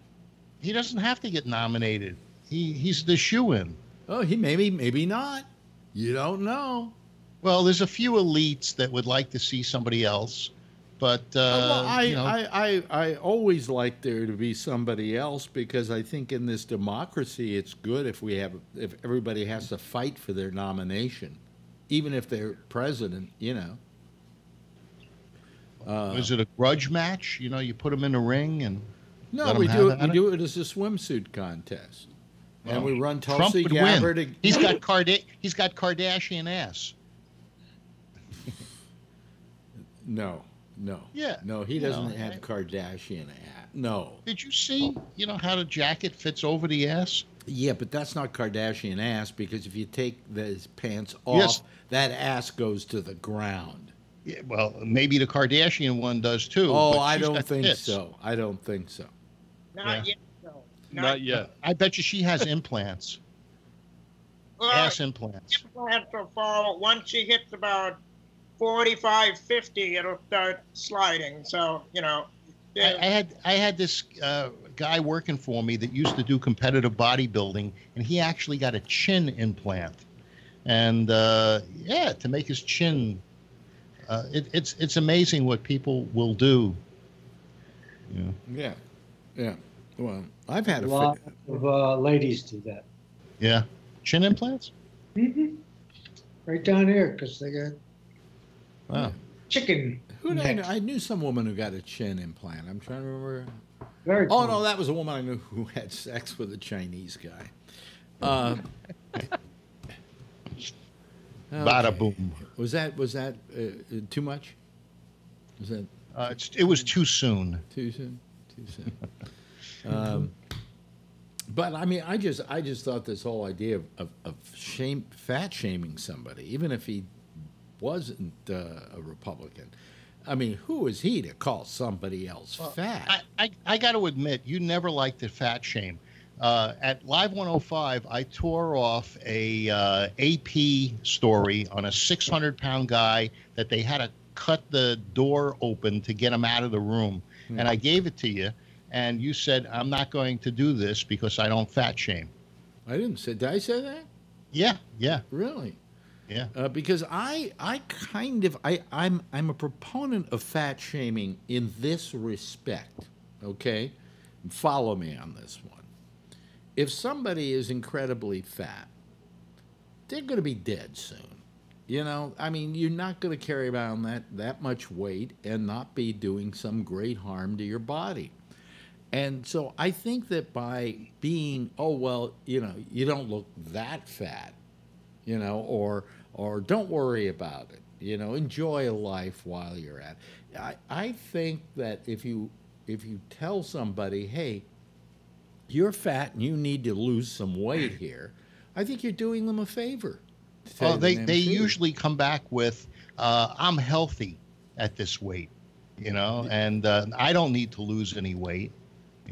he doesn't have to get nominated. He he's the shoe in. Oh, he maybe maybe not. You don't know. Well, there's a few elites that would like to see somebody else, but uh, well, I, you know, I, I, I always like there to be somebody else because I think in this democracy it's good if we have if everybody has to fight for their nomination, even if they're president. You know. Uh, is it a grudge match? You know, you put them in a ring and no, we do it. We it? do it as a swimsuit contest, and we run Trump Tulsi would Gabbard. win. He's got Karda- He's got Kardashian ass. no, no. Yeah, No, he doesn't know, have I- Kardashian hat. No. Did you see? You know how the jacket fits over the ass? Yeah, but that's not Kardashian ass because if you take those pants off, Yes. that ass goes to the ground. Yeah, well, maybe the Kardashian one does too. oh, I don't think tits. so. I don't think so. Not Yeah. yet. No. Not yet. I bet you she has implants, Well, ass implants. implants will fall once she hits about 45, 50, it'll start sliding. So, you know. I, I had I had this uh, guy working for me that used to do competitive bodybuilding, and he actually got a chin implant, and uh, yeah, to make his chin. Uh, it, it's it's amazing what people will do. You know, Yeah, yeah. Well, I've had A a. lot Fa- of uh, ladies do that. yeah, chin implants. Mm-hmm. Right down here, because they got Wow. chicken. who did I, know? I knew some woman who got a chin implant. I'm trying to remember. Very Oh cool. no, that was a woman I knew who had sex with a Chinese guy. Uh, Bada boom. Was that was that uh, uh, too much? Was that Uh, it's, it was too soon. Too soon. Too soon. um, but I mean, I just I just thought this whole idea of, of, of shame, fat shaming somebody, even if he wasn't uh, a Republican. I mean, who is he to call somebody else fat? I, I, I got to admit, you never liked the fat shame. Uh, at Live 105, I tore off a uh, AP story on a 600 pound guy that they had to cut the door open to get him out of the room. Hmm. And I gave it to you, and you said, I'm not going to do this because I don't fat shame. I didn't say. Did I say that? Yeah, yeah, Really? Yeah. Uh, because I I kind of I I'm I'm a proponent of fat shaming in this respect. Okay, follow me on this one. If somebody is incredibly fat, they're going to be dead soon. You know, I mean, you're not going to carry around that that much weight and not be doing some great harm to your body. And so I think that by being, oh well, you know, you don't look that fat, you know, or or don't worry about it. You know, enjoy a life while you're at. it. I I think that if you if you tell somebody, hey, you're fat and you need to lose some weight here, I think you're doing them a favor. Well, they, they usually come back with, uh, I'm healthy at this weight, you know, and uh, I don't need to lose any weight.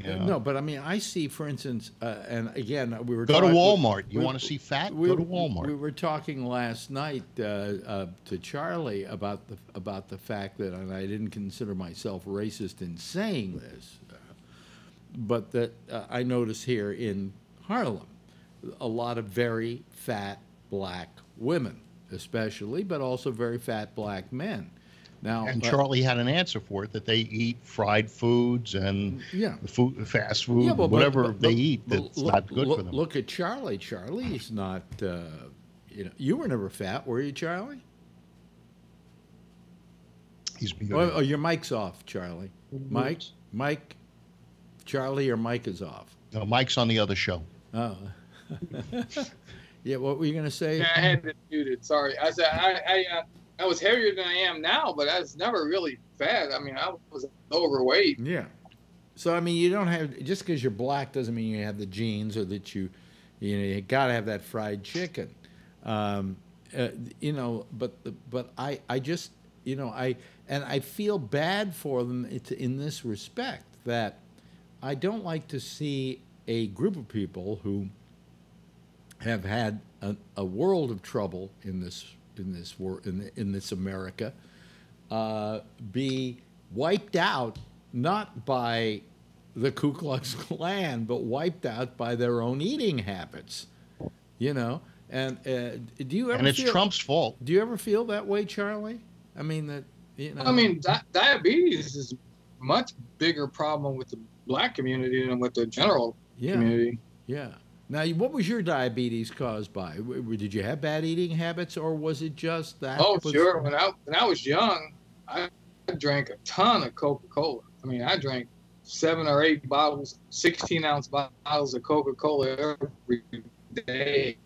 You know? No, but I mean, I see, for instance, uh, and again, we were Go to Walmart. You we- want to see fat? we, Go to Walmart. We were talking last night uh, uh, to Charlie about the about the fact that, and I didn't consider myself racist in saying this, uh, but that uh, I notice here in Harlem a lot of very fat black women, especially, but also very fat black men. Now, and uh, Charlie had an answer for it that they eat fried foods and Yeah. food, fast food, Yeah, but- but- whatever but they eat that's look- not good look, for them. Look at Charlie. Charlie's not. Uh, you know, you were never fat, were you, Charlie? He's Oh, beautiful. oh, your mic's off, Charlie. Mike, Mike, Charlie, your mic is off. No, Mike's on the other show. Oh. yeah, what were you going to say? Yeah, I had it muted. Sorry. I said I I, uh, I was heavier than I am now, but I was never really fat. I mean, I was overweight. Yeah. So I mean, you don't have just because you're black doesn't mean you have the genes or that you, you know, you got to have that fried chicken. Um, uh, you know, but but I I just you know I and I feel bad for them in this respect that I don't like to see a group of people who have had a, a world of trouble in this in this war in, in this America uh, be wiped out not by the Ku Klux Klan, but wiped out by their own eating habits. You know, and uh, do you ever? And it's feel, Trump's fault. Do you ever feel that way, Charlie? I mean that. You know, I mean, di- diabetes is much bigger problem with the black community than with the general yeah, community. yeah. Now, what was your diabetes caused by? W- w- Did you have bad eating habits, or was it just that? Oh, was- sure. When I when I was young, I drank a ton of Coca Cola. I mean, I drank seven or eight bottles, sixteen ounce bottles of Coca Cola every day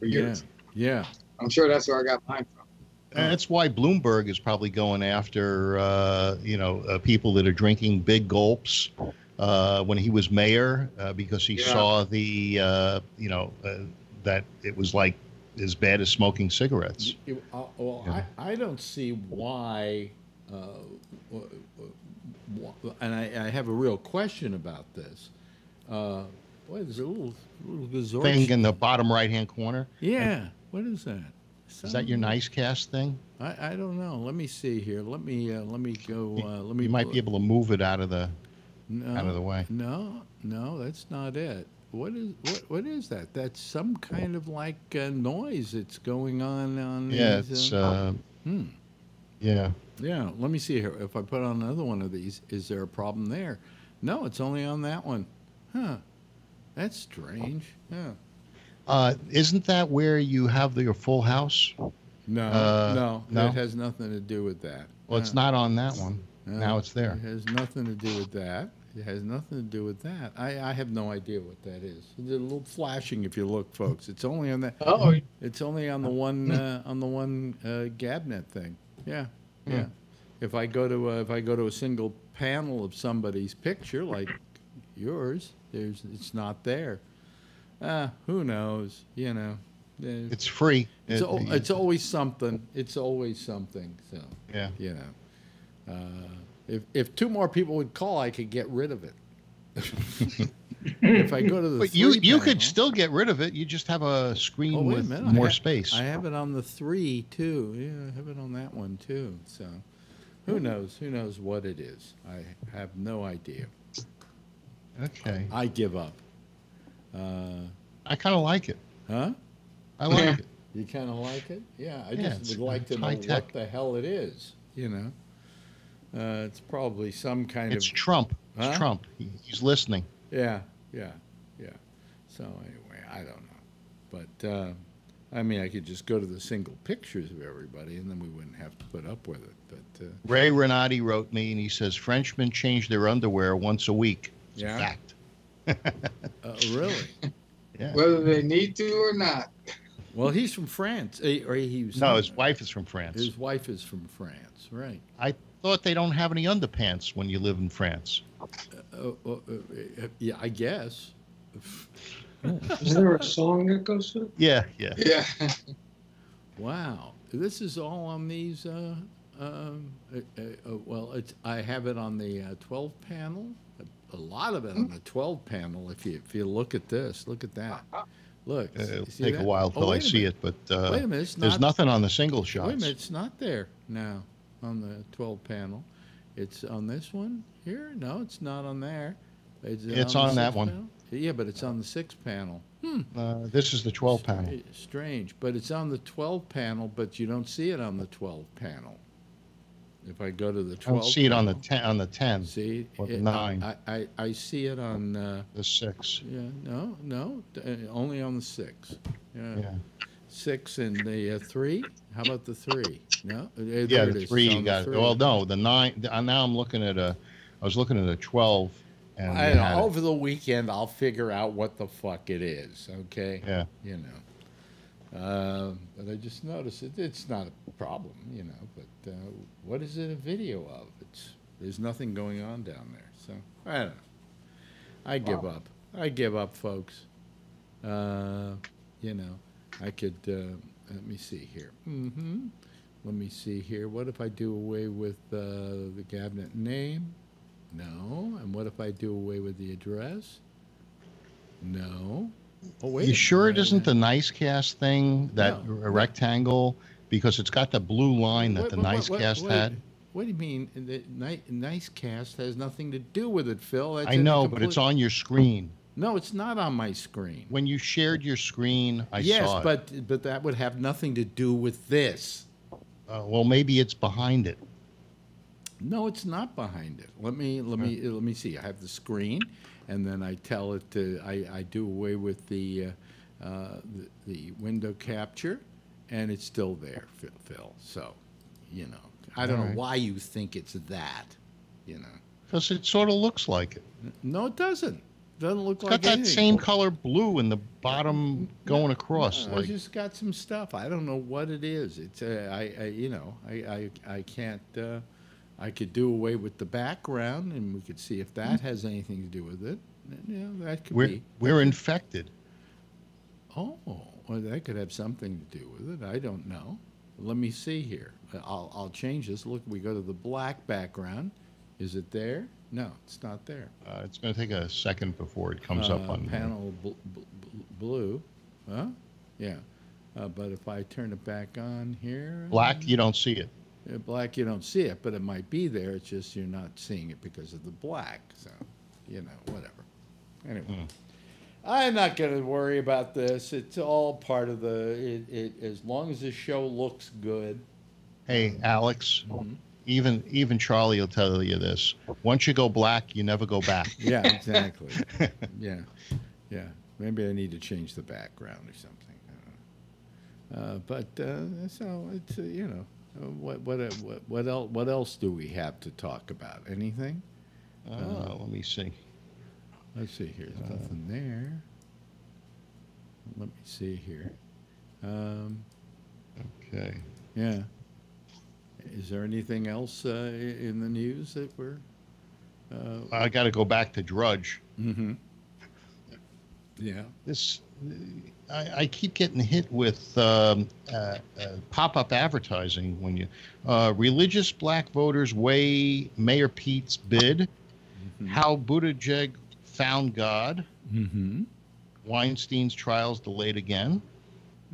for Yeah, years. yeah. I'm sure that's where I got mine from. And that's why Bloomberg is probably going after, uh, you know, uh, people that are drinking big gulps uh, when he was mayor uh, because he Yeah. saw the, uh, you know, uh, that it was like as bad as smoking cigarettes. You- uh, well, Yeah. I, I don't see why, uh, w- w- w- and I, I have a real question about this. Uh, boy, there's a little, little gazorch- Thing in the bottom right hand corner. Yeah, what is that? Is that your Nicecast thing? I, I don't know. Let me see here. Let me uh, let me go. Uh, let me. You might be able to move it out of the no, out of the way. No, no, that's not it. What is what? What is that? That's some kind of like uh, noise that's going on on. Yeah, these, it's uh, uh, hmm. yeah. Yeah, let me see here. If I put on another one of these, is there a problem there? No, it's only on that one. Huh. That's strange. Yeah. Uh, isn't that where you have the, your full house? No, Uh, no, no? it has nothing to do with that. Well, it's not on that one. No, Now it's there. It has nothing to do with that. It has nothing to do with that. I, I have no idea what that is. It's a little flashing if you look, folks. It's only on that. Oh, It's only on the one uh, on the one uh, Gabnet thing. Yeah, yeah. if I go to a, if I go to a single panel of somebody's picture like yours, there's it's not there. Ah, who knows? You know, It's free. it's, al- it's always something. It's always something. So yeah. you know, uh, if if two more people would call, I could get rid of it. if I go to the But you three you could still get rid of it. You just have a screen Oh, wait a with. I more ha- space. I have it on the three too. Yeah, I have it on that one too. So, who knows? Who knows what it is? I have no idea. okay. I give up. Uh, I kind of like it. huh? I like it. You kind of like it? Yeah. I Yeah, just would like to know high what the hell it is. You know, uh, it's probably some kind of It's of Trump. It's Huh? Trump. He, he's listening. Yeah, yeah, yeah. So anyway, I don't know, but uh, I mean, I could just go to the single pictures of everybody, and then we wouldn't have to put up with it. But uh, Ray Renati wrote me, and he says Frenchmen change their underwear once a week. It's Yeah. a fact. uh, really, Yeah. Whether they need to or not. well, he's from France, eh, or he was. No, his wife is from France. His wife is from France, right? I thought they don't have any underpants when you live in France. Uh, uh, uh, uh, yeah, I guess. Is there a song that goes to? Yeah, yeah. Yeah. Wow, this is all on these. Uh, um, uh, uh, uh, well, it's I have it on the uh, 12 panel. A, a lot of it on the 12 panel. If you if you look at this, look at that. Look, Uh, it'll see take a that? while Oh, till I wait see minute. it, but uh, Wait a minute, it's there's not- nothing on the single shot. Wait a minute, it's not there now on the 12 panel. It's on this one here. No, it's not on there. Is it It's the on that one. panel? Yeah, but it's on the six panel. Hmm. Uh, this is the 12 panel. Stra- Strange, but it's on the 12 panel, but you don't see it on the 12 panel. If I go to the I 12, don't see it on the panel, 10. On the 10, See, or the it- nine. I, I, I see it on. Uh, the six. yeah, no, no, uh, only on the six. Yeah, Yeah, six and the uh, three. How about the three? No, Uh, yeah. The three you got. Well, no, the nine. The, uh, now I'm looking at a. I was looking at a 12, and I they don't had know, it. over the weekend I'll figure out what the fuck it is. Okay. Yeah. You know. Uh, but I just noticed it. It's not a problem, you know. But uh, what is it a video of? It's there's nothing going on down there. So I don't know. I give up. I give up, folks. Uh, you know, I could. Uh, let me see here. Mm-hmm. Let me see here. What if I do away with uh, the Gabnet name? No. And what if I do away with the address? No. Oh wait. You a sure it minute. isn't the Nicecast thing that No. a rectangle? Because it's got the blue line that Wait, the wait, nice wait, cast wait. had. What do you mean? The ni- Nicecast has nothing to do with it, Phil. That's I a know, but it's on your screen. No, it's not on my screen. When you shared your screen, I yes, saw it. but but that would have nothing to do with this. Uh, well, maybe it's behind it. No, it's not behind it. Let me let me let me see. I have the screen, and then I tell it to. I, I do away with the, uh, uh, the the window capture, and it's still there, Phil. So, you know, I don't know why you think it's that. You know, Because it sort of looks like it. no, it doesn't. Doesn't look It's like got that anything. same color blue in the bottom going across. No, like, I just got some stuff. I don't know what it is. It's uh, I, I you know I I, I can't. Uh, I could do away with the background, and we could see if that has anything to do with it. Yeah, that could we're be. we're infected. Oh, well, that could have something to do with it. I don't know. Let me see here. I'll I'll change this. Look, we go to the black background. Is it there? No, it's not there. Uh, it's going to take a second before it comes up Uh, on panel bl- bl- bl- blue. Huh? Yeah. Uh, but if I turn it back on here, black. You don't see it. uh, black, you don't see it, but it might be there. It's just you're not seeing it because of the black. So, you know, whatever. Anyway, Hmm. I'm not going to worry about this. It's all part of the. It, it as long as the show looks good. Hey, Alex. Mhm. Even even Charlie will tell you this. Once you go black, you never go back. Yeah, exactly. yeah, yeah. Maybe I need to change the background or something. I don't know. Uh, but uh, so it's uh, you know uh, what what uh, what what else what else do we have to talk about? Anything? Oh, let me see. Let's see here. There's nothing there. Let me see here. Um, Okay. yeah. Is there anything else uh, in the news that we're? Uh, I got to go back to Drudge. mm-hmm. Yeah. This, I, I keep getting hit with um, uh, uh, pop-up advertising when you uh, religious black voters weigh Mayor Pete's bid. How Buttigieg found God. Mm-hmm. Weinstein's trials delayed again.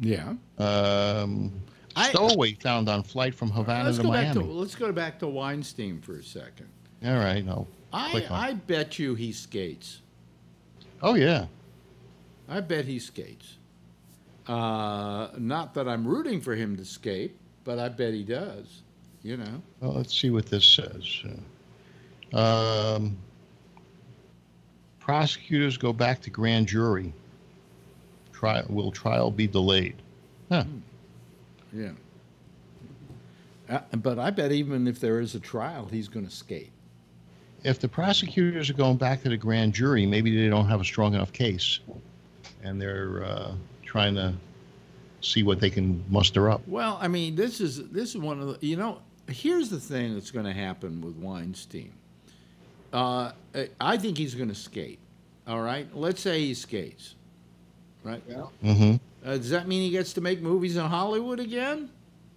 Yeah. Um, I- Stowaway found on flight from Havana let's to go back to Miami. let's go back to Weinstein for a second. All right, no. I. I bet you he skates. Oh yeah. I bet he skates. Uh, not that I'm rooting for him to skate, but I bet he does. You know. Well, let's see what this says. Uh, Um, prosecutors go back to grand jury. Trial will trial be delayed? Huh. Yeah. Uh, but I bet even if there is a trial, he's going to skate. If the prosecutors are going back to the grand jury, maybe they don't have a strong enough case, and they're uh, trying to see what they can muster up. Well, I mean, this is this is one of the you know. Here's the thing that's going to happen with Weinstein. Uh, I think he's going to skate. All right, let's say he skates. Right. Yeah. Mm-hmm. Uh, does that mean he gets to make movies in Hollywood again?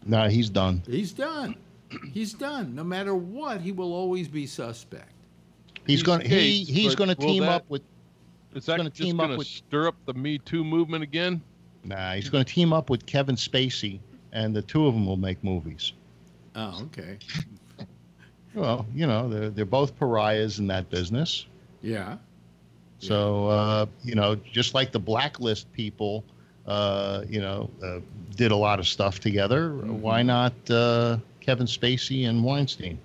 No, he's done. He's done. He's done. No matter what, he will always be suspect. He's He going. He he's going to team that- up with. Is that gonna just team up going to with- stir up the Me Too movement again? Nah, he's going to team up with Kevin Spacey, and the two of them will make movies. Oh, okay. Well, you know, they're they're both pariahs in that business. Yeah. So uh, you know, just like the blacklist people, uh, you know, uh, did a lot of stuff together. Why not uh, Kevin Spacey and Weinstein?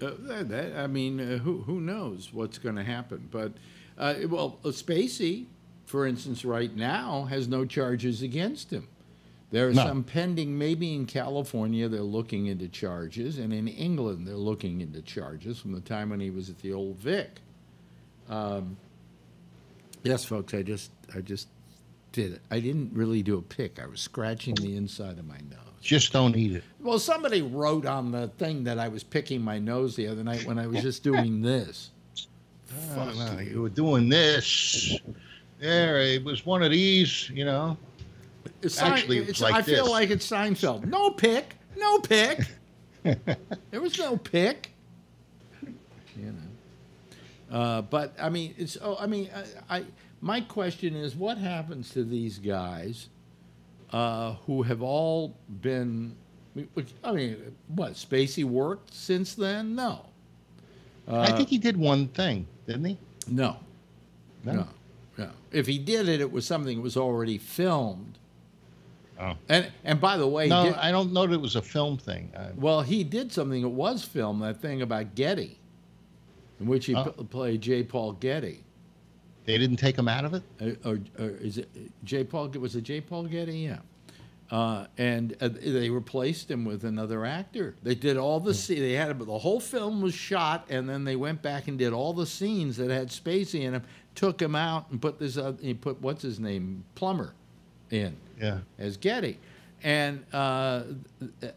Uh, that, that- I mean, uh, who who knows what's going to happen? But uh, well, uh, Spacey, for instance, right now has no charges against him. There are No. some pending. Maybe in California they're looking into charges, and in England they're looking into charges from the time when he was at the old Vic. Um, yes, folks, I just I just did it. I didn't really do a pick. I was scratching the inside of my nose. Just don't eat it. Well, somebody wrote on the thing that I was picking my nose the other night when I was just doing this. Oh, no, you were doing this. There, it was one of these. You know, It's Actually, it's it's, like I feel like it's Seinfeld. No pick, no pick. there was no pick. You know. Uh, but I mean, it's. Oh, I mean, I, I. My question is, what happens to these guys uh, who have all been? I mean, what Spacey worked since then? No. I think he did one thing, didn't he? No. No? No. No. If he did it, it was something that was already filmed. Oh. And and by the way, No, did- I don't know that it was a film thing. Uh, well, he did something that was filmed. That thing about Getty, in which he Oh. p- played J. Paul Getty. They didn't take him out of it. Uh, or, or is it J. Paul? Was it J. Paul Getty? Yeah. Uh, and uh, they replaced him with another actor. They did all the sce- they had the whole film was shot, and then they went back and did all the scenes that had Spacey in them, took him out, and put this. Uh, he put what's his name, Plummer, in Yeah. as Getty. And uh,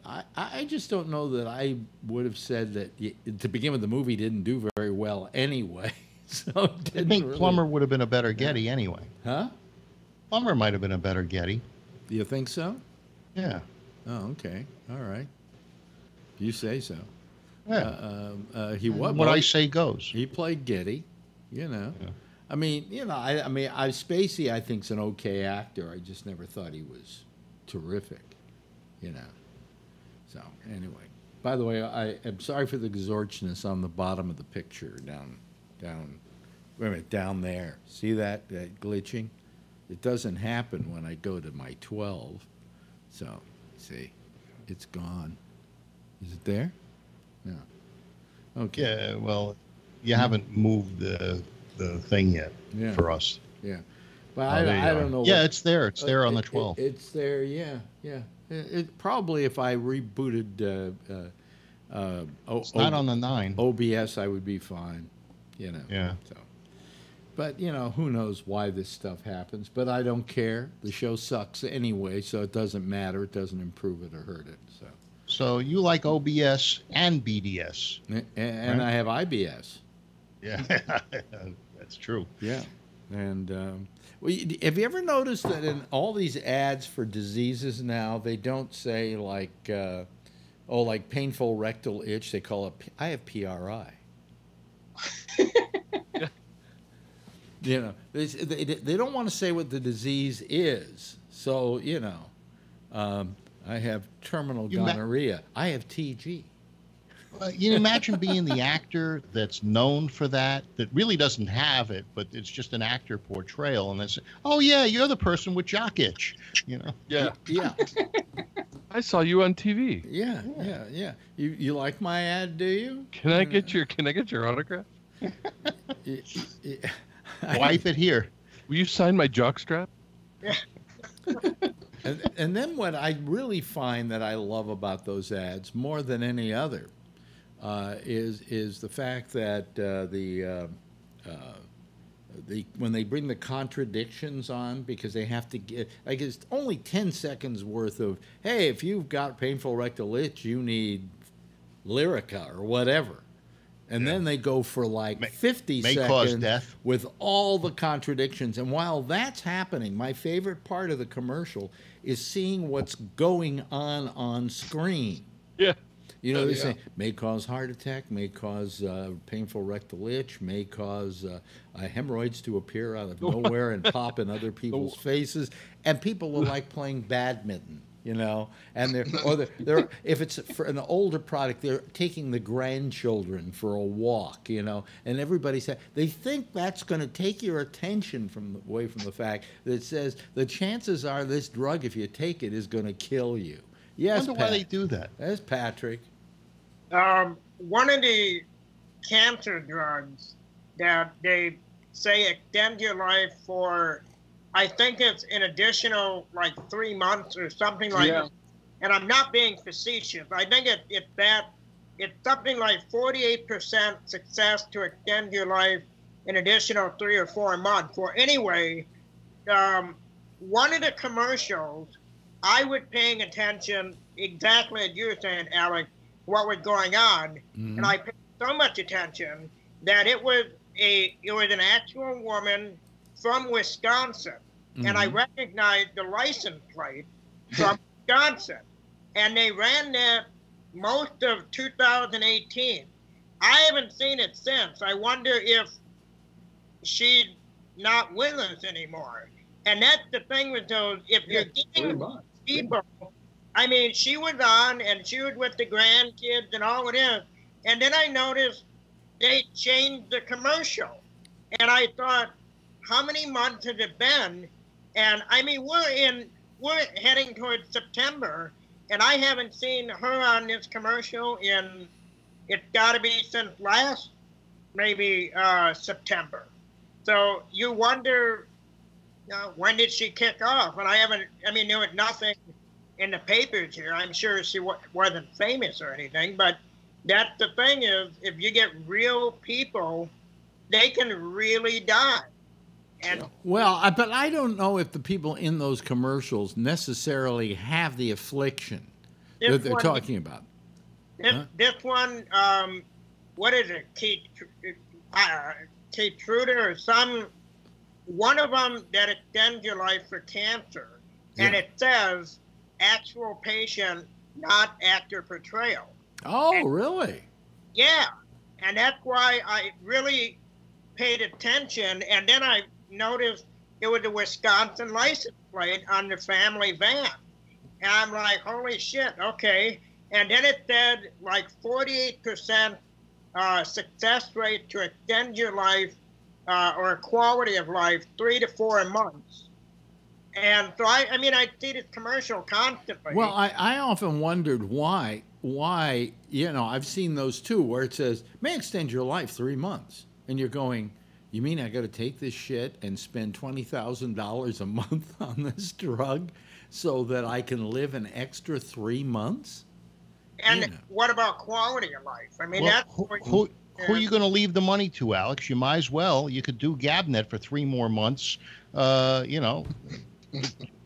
I, I just don't know that I would have said that to begin with. The movie didn't do very well anyway, so I think really- Plummer would have been a better Getty anyway. Huh? Plummer might have been a better Getty. Do you think so? Yeah. Oh, okay. All right. You say so. Yeah. Uh, um, uh, he was. what I say goes. He played Getty. You know. Yeah. I mean, you know, I, I mean, I Spacey, I think's an okay actor. I just never thought he was terrific. You know. So anyway, by the way, I am sorry for the exorchness on the bottom of the picture down, down. Wait a minute, down there. See that that glitching? It doesn't happen when I go to my 12. So, see, it's gone. Is it there? No. Okay. Yeah. Well, you haven't moved the the thing yet Yeah. for us. Yeah. But Oh, I, I don't know. Yeah, what- it's there. It's there on the It- it- it's there, yeah, yeah. It, it- probably if I rebooted uh, uh, uh, o- It's not O- on the nine. OBS, I would be fine, you know. Yeah. So, but you know, who knows why this stuff happens? But I don't care. The show sucks anyway, so it doesn't matter. It doesn't improve it or hurt it. So So you like OBS and BDS. And, and Right. I have IBS. Yeah, that's true. Yeah. And um, well, have you ever noticed that in all these ads for diseases now, they don't say like, uh, oh, like painful rectal itch. They call it. P- I have PRI. you know, they, they, they don't want to say what the disease is. So you know, um, I have terminal You ma- gonorrhea. I have TG. Uh, you imagine being the actor that's known for that, that really doesn't have it, but it's just an actor portrayal, and they say, "Oh yeah, you're the person with jock itch," you know. Yeah. Yeah. I saw you on TV. Yeah, yeah, yeah. You you like my ad, do you? Can I get your Can I get your autograph? Y- y- I- Wipe it here. Will you sign my jockstrap? and, and then what I really find that I love about those ads more than any other uh, is is the fact that uh, the uh, uh, the when they bring the contradictions on because they have to get like it's only ten seconds worth of hey if you've got painful rectal itch you need Lyrica or whatever. And then they go for like May- 50 may seconds cause death. with all the contradictions. And while that's happening, my favorite part of the commercial is seeing what's going on on screen. Yeah. You know, Oh, they yeah. say may cause heart attack, may cause uh, painful rectal itch, may cause uh, uh, hemorrhoids to appear out of nowhere and pop in other people's faces, and people are like playing badminton. You know, and they're or they're, they're if it's for an older product, they're taking the grandchildren for a walk. You know, and everybody said they think that's going to take your attention from away from the fact that it says the chances are this drug, if you take it, is going to kill you. I Yes, wonder why they do that. That's Patrick. Um, one of the cancer drugs that they say extend your life for, I think it's an additional like three months or something like Yeah. that. And I'm not being facetious. I think it, it's that it's something like 48% success to extend your life an additional three or four months. Or anyway, um, one of the commercials, I was paying attention exactly as you were saying, Alex, what was going on, Mhm. and I paid so much attention that it was a it was an actual woman from Wisconsin, and I Mhm. recognized the license plate from Wisconsin, and they ran that most of 2018. I haven't seen it since. I wonder if she's not with us anymore. And that's the thing with those. If Yeah, you're getting people, I mean, she was on and she was with the grandkids and all it is. And then I noticed they changed the commercial. And I thought, how many months has it been? And I mean, we're in, we're heading towards September, and I haven't seen her on this commercial in, it's got to be since last, maybe uh, September. So you wonder, when did she kick off? And I haven't, I mean, there was nothing in the papers here. I'm sure she wa- wasn't famous or anything, but that's the thing is, if you get real people, they can really die. And Well, I, but I don't know if the people in those commercials necessarily have the affliction that they're one- talking about. This, Huh? this one, um, what is it? Kate, uh, Keytruda or some, one of them that extends your life for cancer, and Yeah. it says actual patient, not actor portrayal. Oh, And- really? Yeah, and that's why I really paid attention. And then I noticed it was a Wisconsin license plate on the family van, and I'm like, holy shit, okay. And then it said like 48% uh, success rate to extend your life uh, or quality of life three to four months. And so I, I mean, I see this commercial constantly. Well, I, I often wondered why, why, you know, I've seen those too, where it says, may extend your life three months. And you're going, you mean I got to take this shit and spend $20,000 a month on this drug so that I can live an extra three months? and yeah. what about quality of life? I mean, Well, that's who, who, who are you going to leave the money to, Alex? You might as well. You could do Gabnet for three more months. Uh, you know,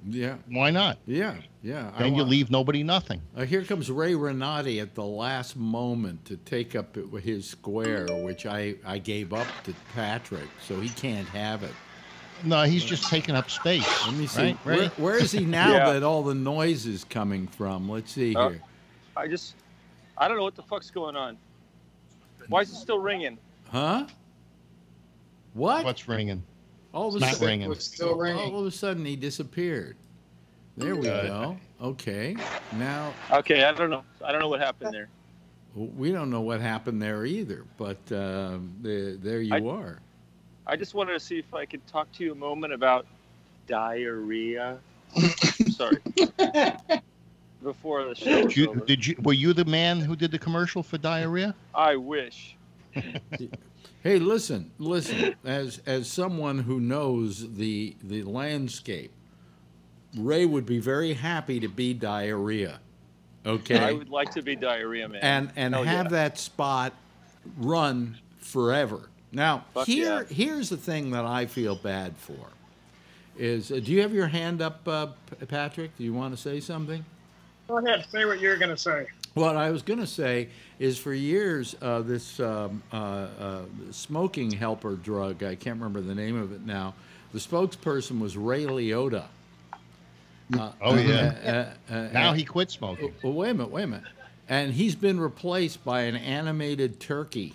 Yeah, Why not? yeah, yeah. I Then you leave nobody nothing. Uh, here comes Ray Renati at the last moment to take up his square, which I, I gave up to Patrick, so he can't have it. No, he's just taking up space. Let me see. Right, Where, where is he now Yeah. that all the noise is coming from? Let's see Uh, here. I just, I don't know what the fuck's going on. Why is it still ringing? Huh? What? What's ringing? All of a Not sudden, ringing. It's still ringing. all of a sudden he disappeared. There we Uh, go. Okay. Now Okay, I don't know. I don't know what happened there. we don't know what happened there either, but um, the, there you I- are. I just wanted to see if I could talk to you a moment about diarrhea. Sorry. Before the show Did you, over. did you? Were you the man who did the commercial for diarrhea? I wish. Hey, listen, listen. As as someone who knows the the landscape, Ray would be very happy to be diarrhea. Okay. I would like to be diarrhea man. and and Hell have yeah. that spot run forever. Now, Fuck here yeah. here's the thing that I feel bad for. Is uh, do you have your hand up, uh, Patrick? Do you want to say something? Go ahead, say what you're going to say. What I was going to say is, for years, uh, this um, uh, uh, smoking helper drug, I can't remember the name of it now, the spokesperson was Ray Liotta. Uh, Oh, yeah. uh, uh, uh, Now he quit smoking. well, wait a minute, wait a minute. And he's been replaced by an animated turkey.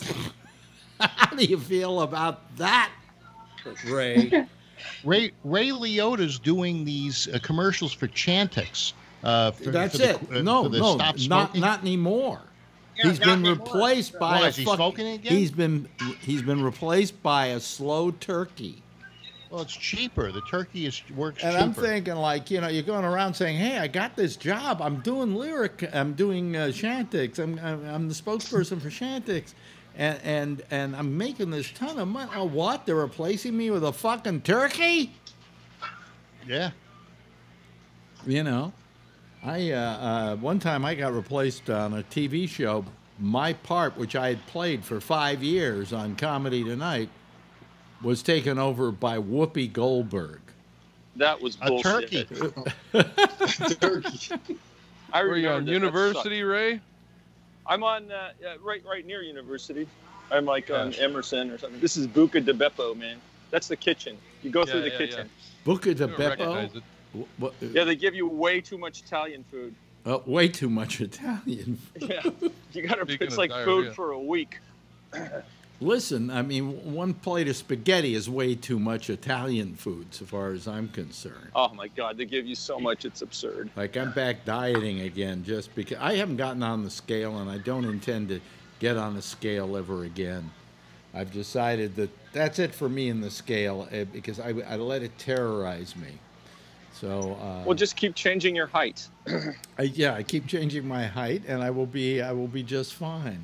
How do you feel about that, Ray? Ray Ray Liotta's doing these uh, commercials for Chantix. Uh, for, That's for the, it. uh, no, for no, stop not not anymore. Yeah, he's not been anymore. replaced by Why, a is he fuck- smoking again? He's been he's been replaced by a slow turkey. Well, it's cheaper. The turkey is works cheaper. And cheaper. I'm thinking, like, you know, you're going around saying, "Hey, I got this job. I'm doing lyric. I'm doing uh, Chantix. I'm, I'm I'm the spokesperson for Chantix, and and and I'm making this ton of money. Oh, what? They're replacing me with a fucking turkey? yeah. You know, I uh, uh, one time I got replaced on a TV show. My part, which I had played for five years on Comedy Tonight, was taken over by Whoopi Goldberg. That was A bullshit. turkey. Turkey. I Were you on that. That University, Ray? I'm on uh, uh, right right near University. I'm like on Gosh. Emerson or something. This is Buca de Beppo, man. That's the kitchen. You go through the yeah, kitchen. Buca de I recognize Beppo. It. Wh- what- Yeah. they give you way too much Italian food. Uh, way too much Italian. Yeah, you gotta. Speaking it's like diarrhea. food for a week. Listen, I mean, one plate of spaghetti is way too much Italian food, so far as I'm concerned. Oh my god, they give you so much, it's absurd. Like I'm back dieting again, just because I haven't gotten on the scale, and I don't intend to get on the scale ever again. I've decided that that's it for me in the scale eh, because I, I let it terrorize me. So uh, Well, just keep changing your height. I, yeah, I keep changing my height, and I will be I will be just fine.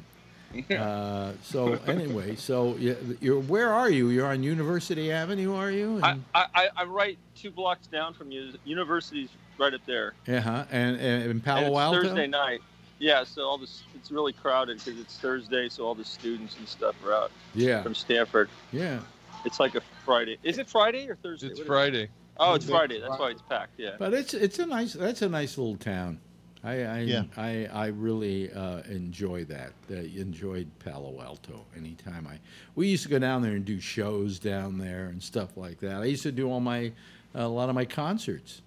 Uh, so anyway, so you- you're where are you? You're on University Avenue, are you? I, And, I, I, I'm right two blocks down from you. University's right up there. uh-huh. and, and in and Palo it's Alto. Thursday night. Yeah, so all this it's really crowded because it's Thursday, so all the students and stuff are out Yeah, from Stanford. yeah. It's like a Friday. Is it Friday or Thursday? It's Friday. it? Friday. Oh, it's Friday. That's why it's packed. Yeah. But it's it's a nice that's a nice little town. I I Yeah. I, I really uh, enjoy that. Uh, enjoyed Palo Alto anytime I. We used to go down there and do shows down there and stuff like that. I used to do all my a lot of my concerts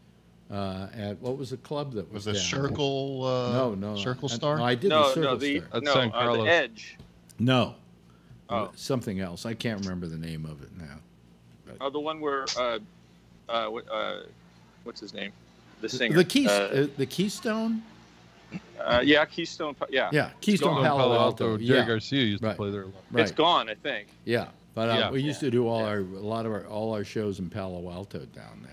uh, at what was the club that was Was a circle? Uh, No, no, Circle Star. No, I did no, the Circle no, the Star. That's no, San uh, the Carlos. Edge. No, Oh. something else. I can't remember the name of it now. Oh, the one where uh, uh, uh, what's his name? The singer. The Keys, Uh, uh, the Keystone. uh, yeah, Keystone. Yeah. Yeah, Keystone Going Palo, Alto. Jerry Yeah, Garcia used Right. to play there a lot. right. It's gone, I think. Yeah, but uh, Yeah. we used to do all our a lot of our all our shows in Palo Alto down there.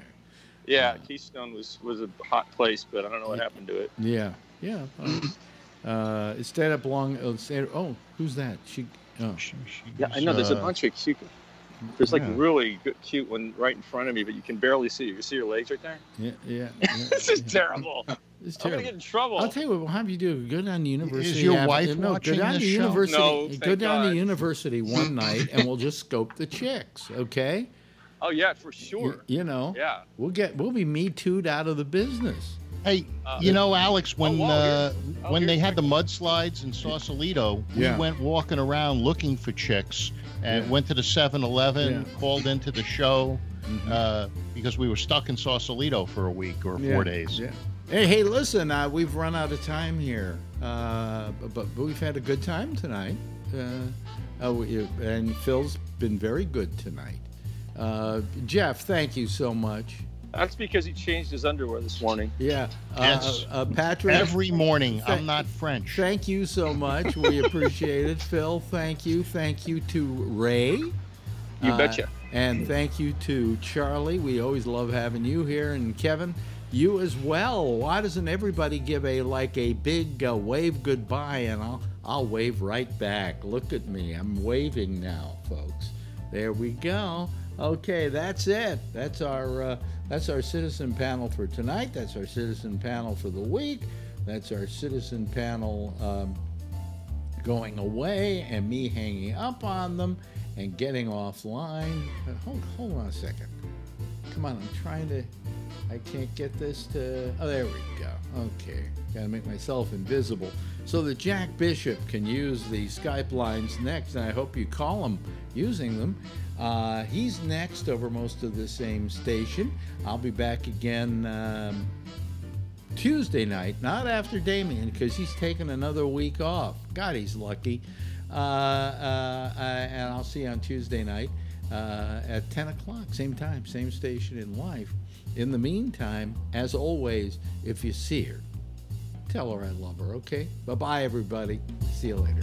Yeah, Yeah. Keystone was was a hot place, but I don't know what happened to it. Yeah, yeah. uh, it stayed up long. Uh, stayed, oh, who's that? She. Oh, She- she's, Yeah, I know. There's a bunch of cute. There's like yeah. really good, cute one right in front of me, but you can barely see. You can see your legs right there. yeah, yeah. yeah, this is yeah. terrible. It's I'm gonna terrible. get in trouble. I'll tell you what. We'll have you do. Go down to University. Is your Ave- wife no, watching go down this to show? University. No, go down God. to University one night, and we'll just scope the chicks. Okay. Oh yeah, for sure. You, know, Yeah. we'll get we'll be me too'd out of the business. Hey, Uh, you know, Alex, when wow, uh, oh, when they had the mudslides in Sausalito, Yeah. we went walking around looking for chicks and Yeah. went to the 7-Eleven, Yeah. called into the show Mhm. uh, because we were stuck in Sausalito for a week or four days. Yeah. Hey, hey, listen, uh, we've run out of time here, uh, but, but we've had a good time tonight. Uh, uh, we, and Phil's been very good tonight. Uh, Jeff, thank you so much. That's because he changed his underwear this morning. Yeah. Uh, Yes. uh, Patrick. Every morning, Thank- I'm not French. Thank you so much. We appreciate it. Phil, thank you. Thank you to Ray. You Uh, betcha. And thank you to Charlie. We always love having you here. And Kevin, you as well. Why doesn't everybody give a like a big uh, wave goodbye? And I'll I'll wave right back. Look at me. I'm waving now, folks. There we go. Okay, that's it. That's our uh, that's our citizen panel for tonight. That's our citizen panel for the week. That's our citizen panel um, going away and me hanging up on them and getting offline. Uh, Hold, hold on a second. Come on, I'm trying to. I can't get this to. Oh, there we go. Okay, gotta make myself invisible so that Jack Bishop can use the Skype lines next, and I hope you call him using them. Uh, he's next over most of the same station. I'll be back again. Um, Tuesday night, not after Damien, because he's taking another week off. God, he's lucky. Uh, uh, and I'll see you on Tuesday night uh, at 10 o'clock, same time, same station in life. In the meantime, as always, if you see her, tell her I love her, okay? Bye bye, everybody. See you later.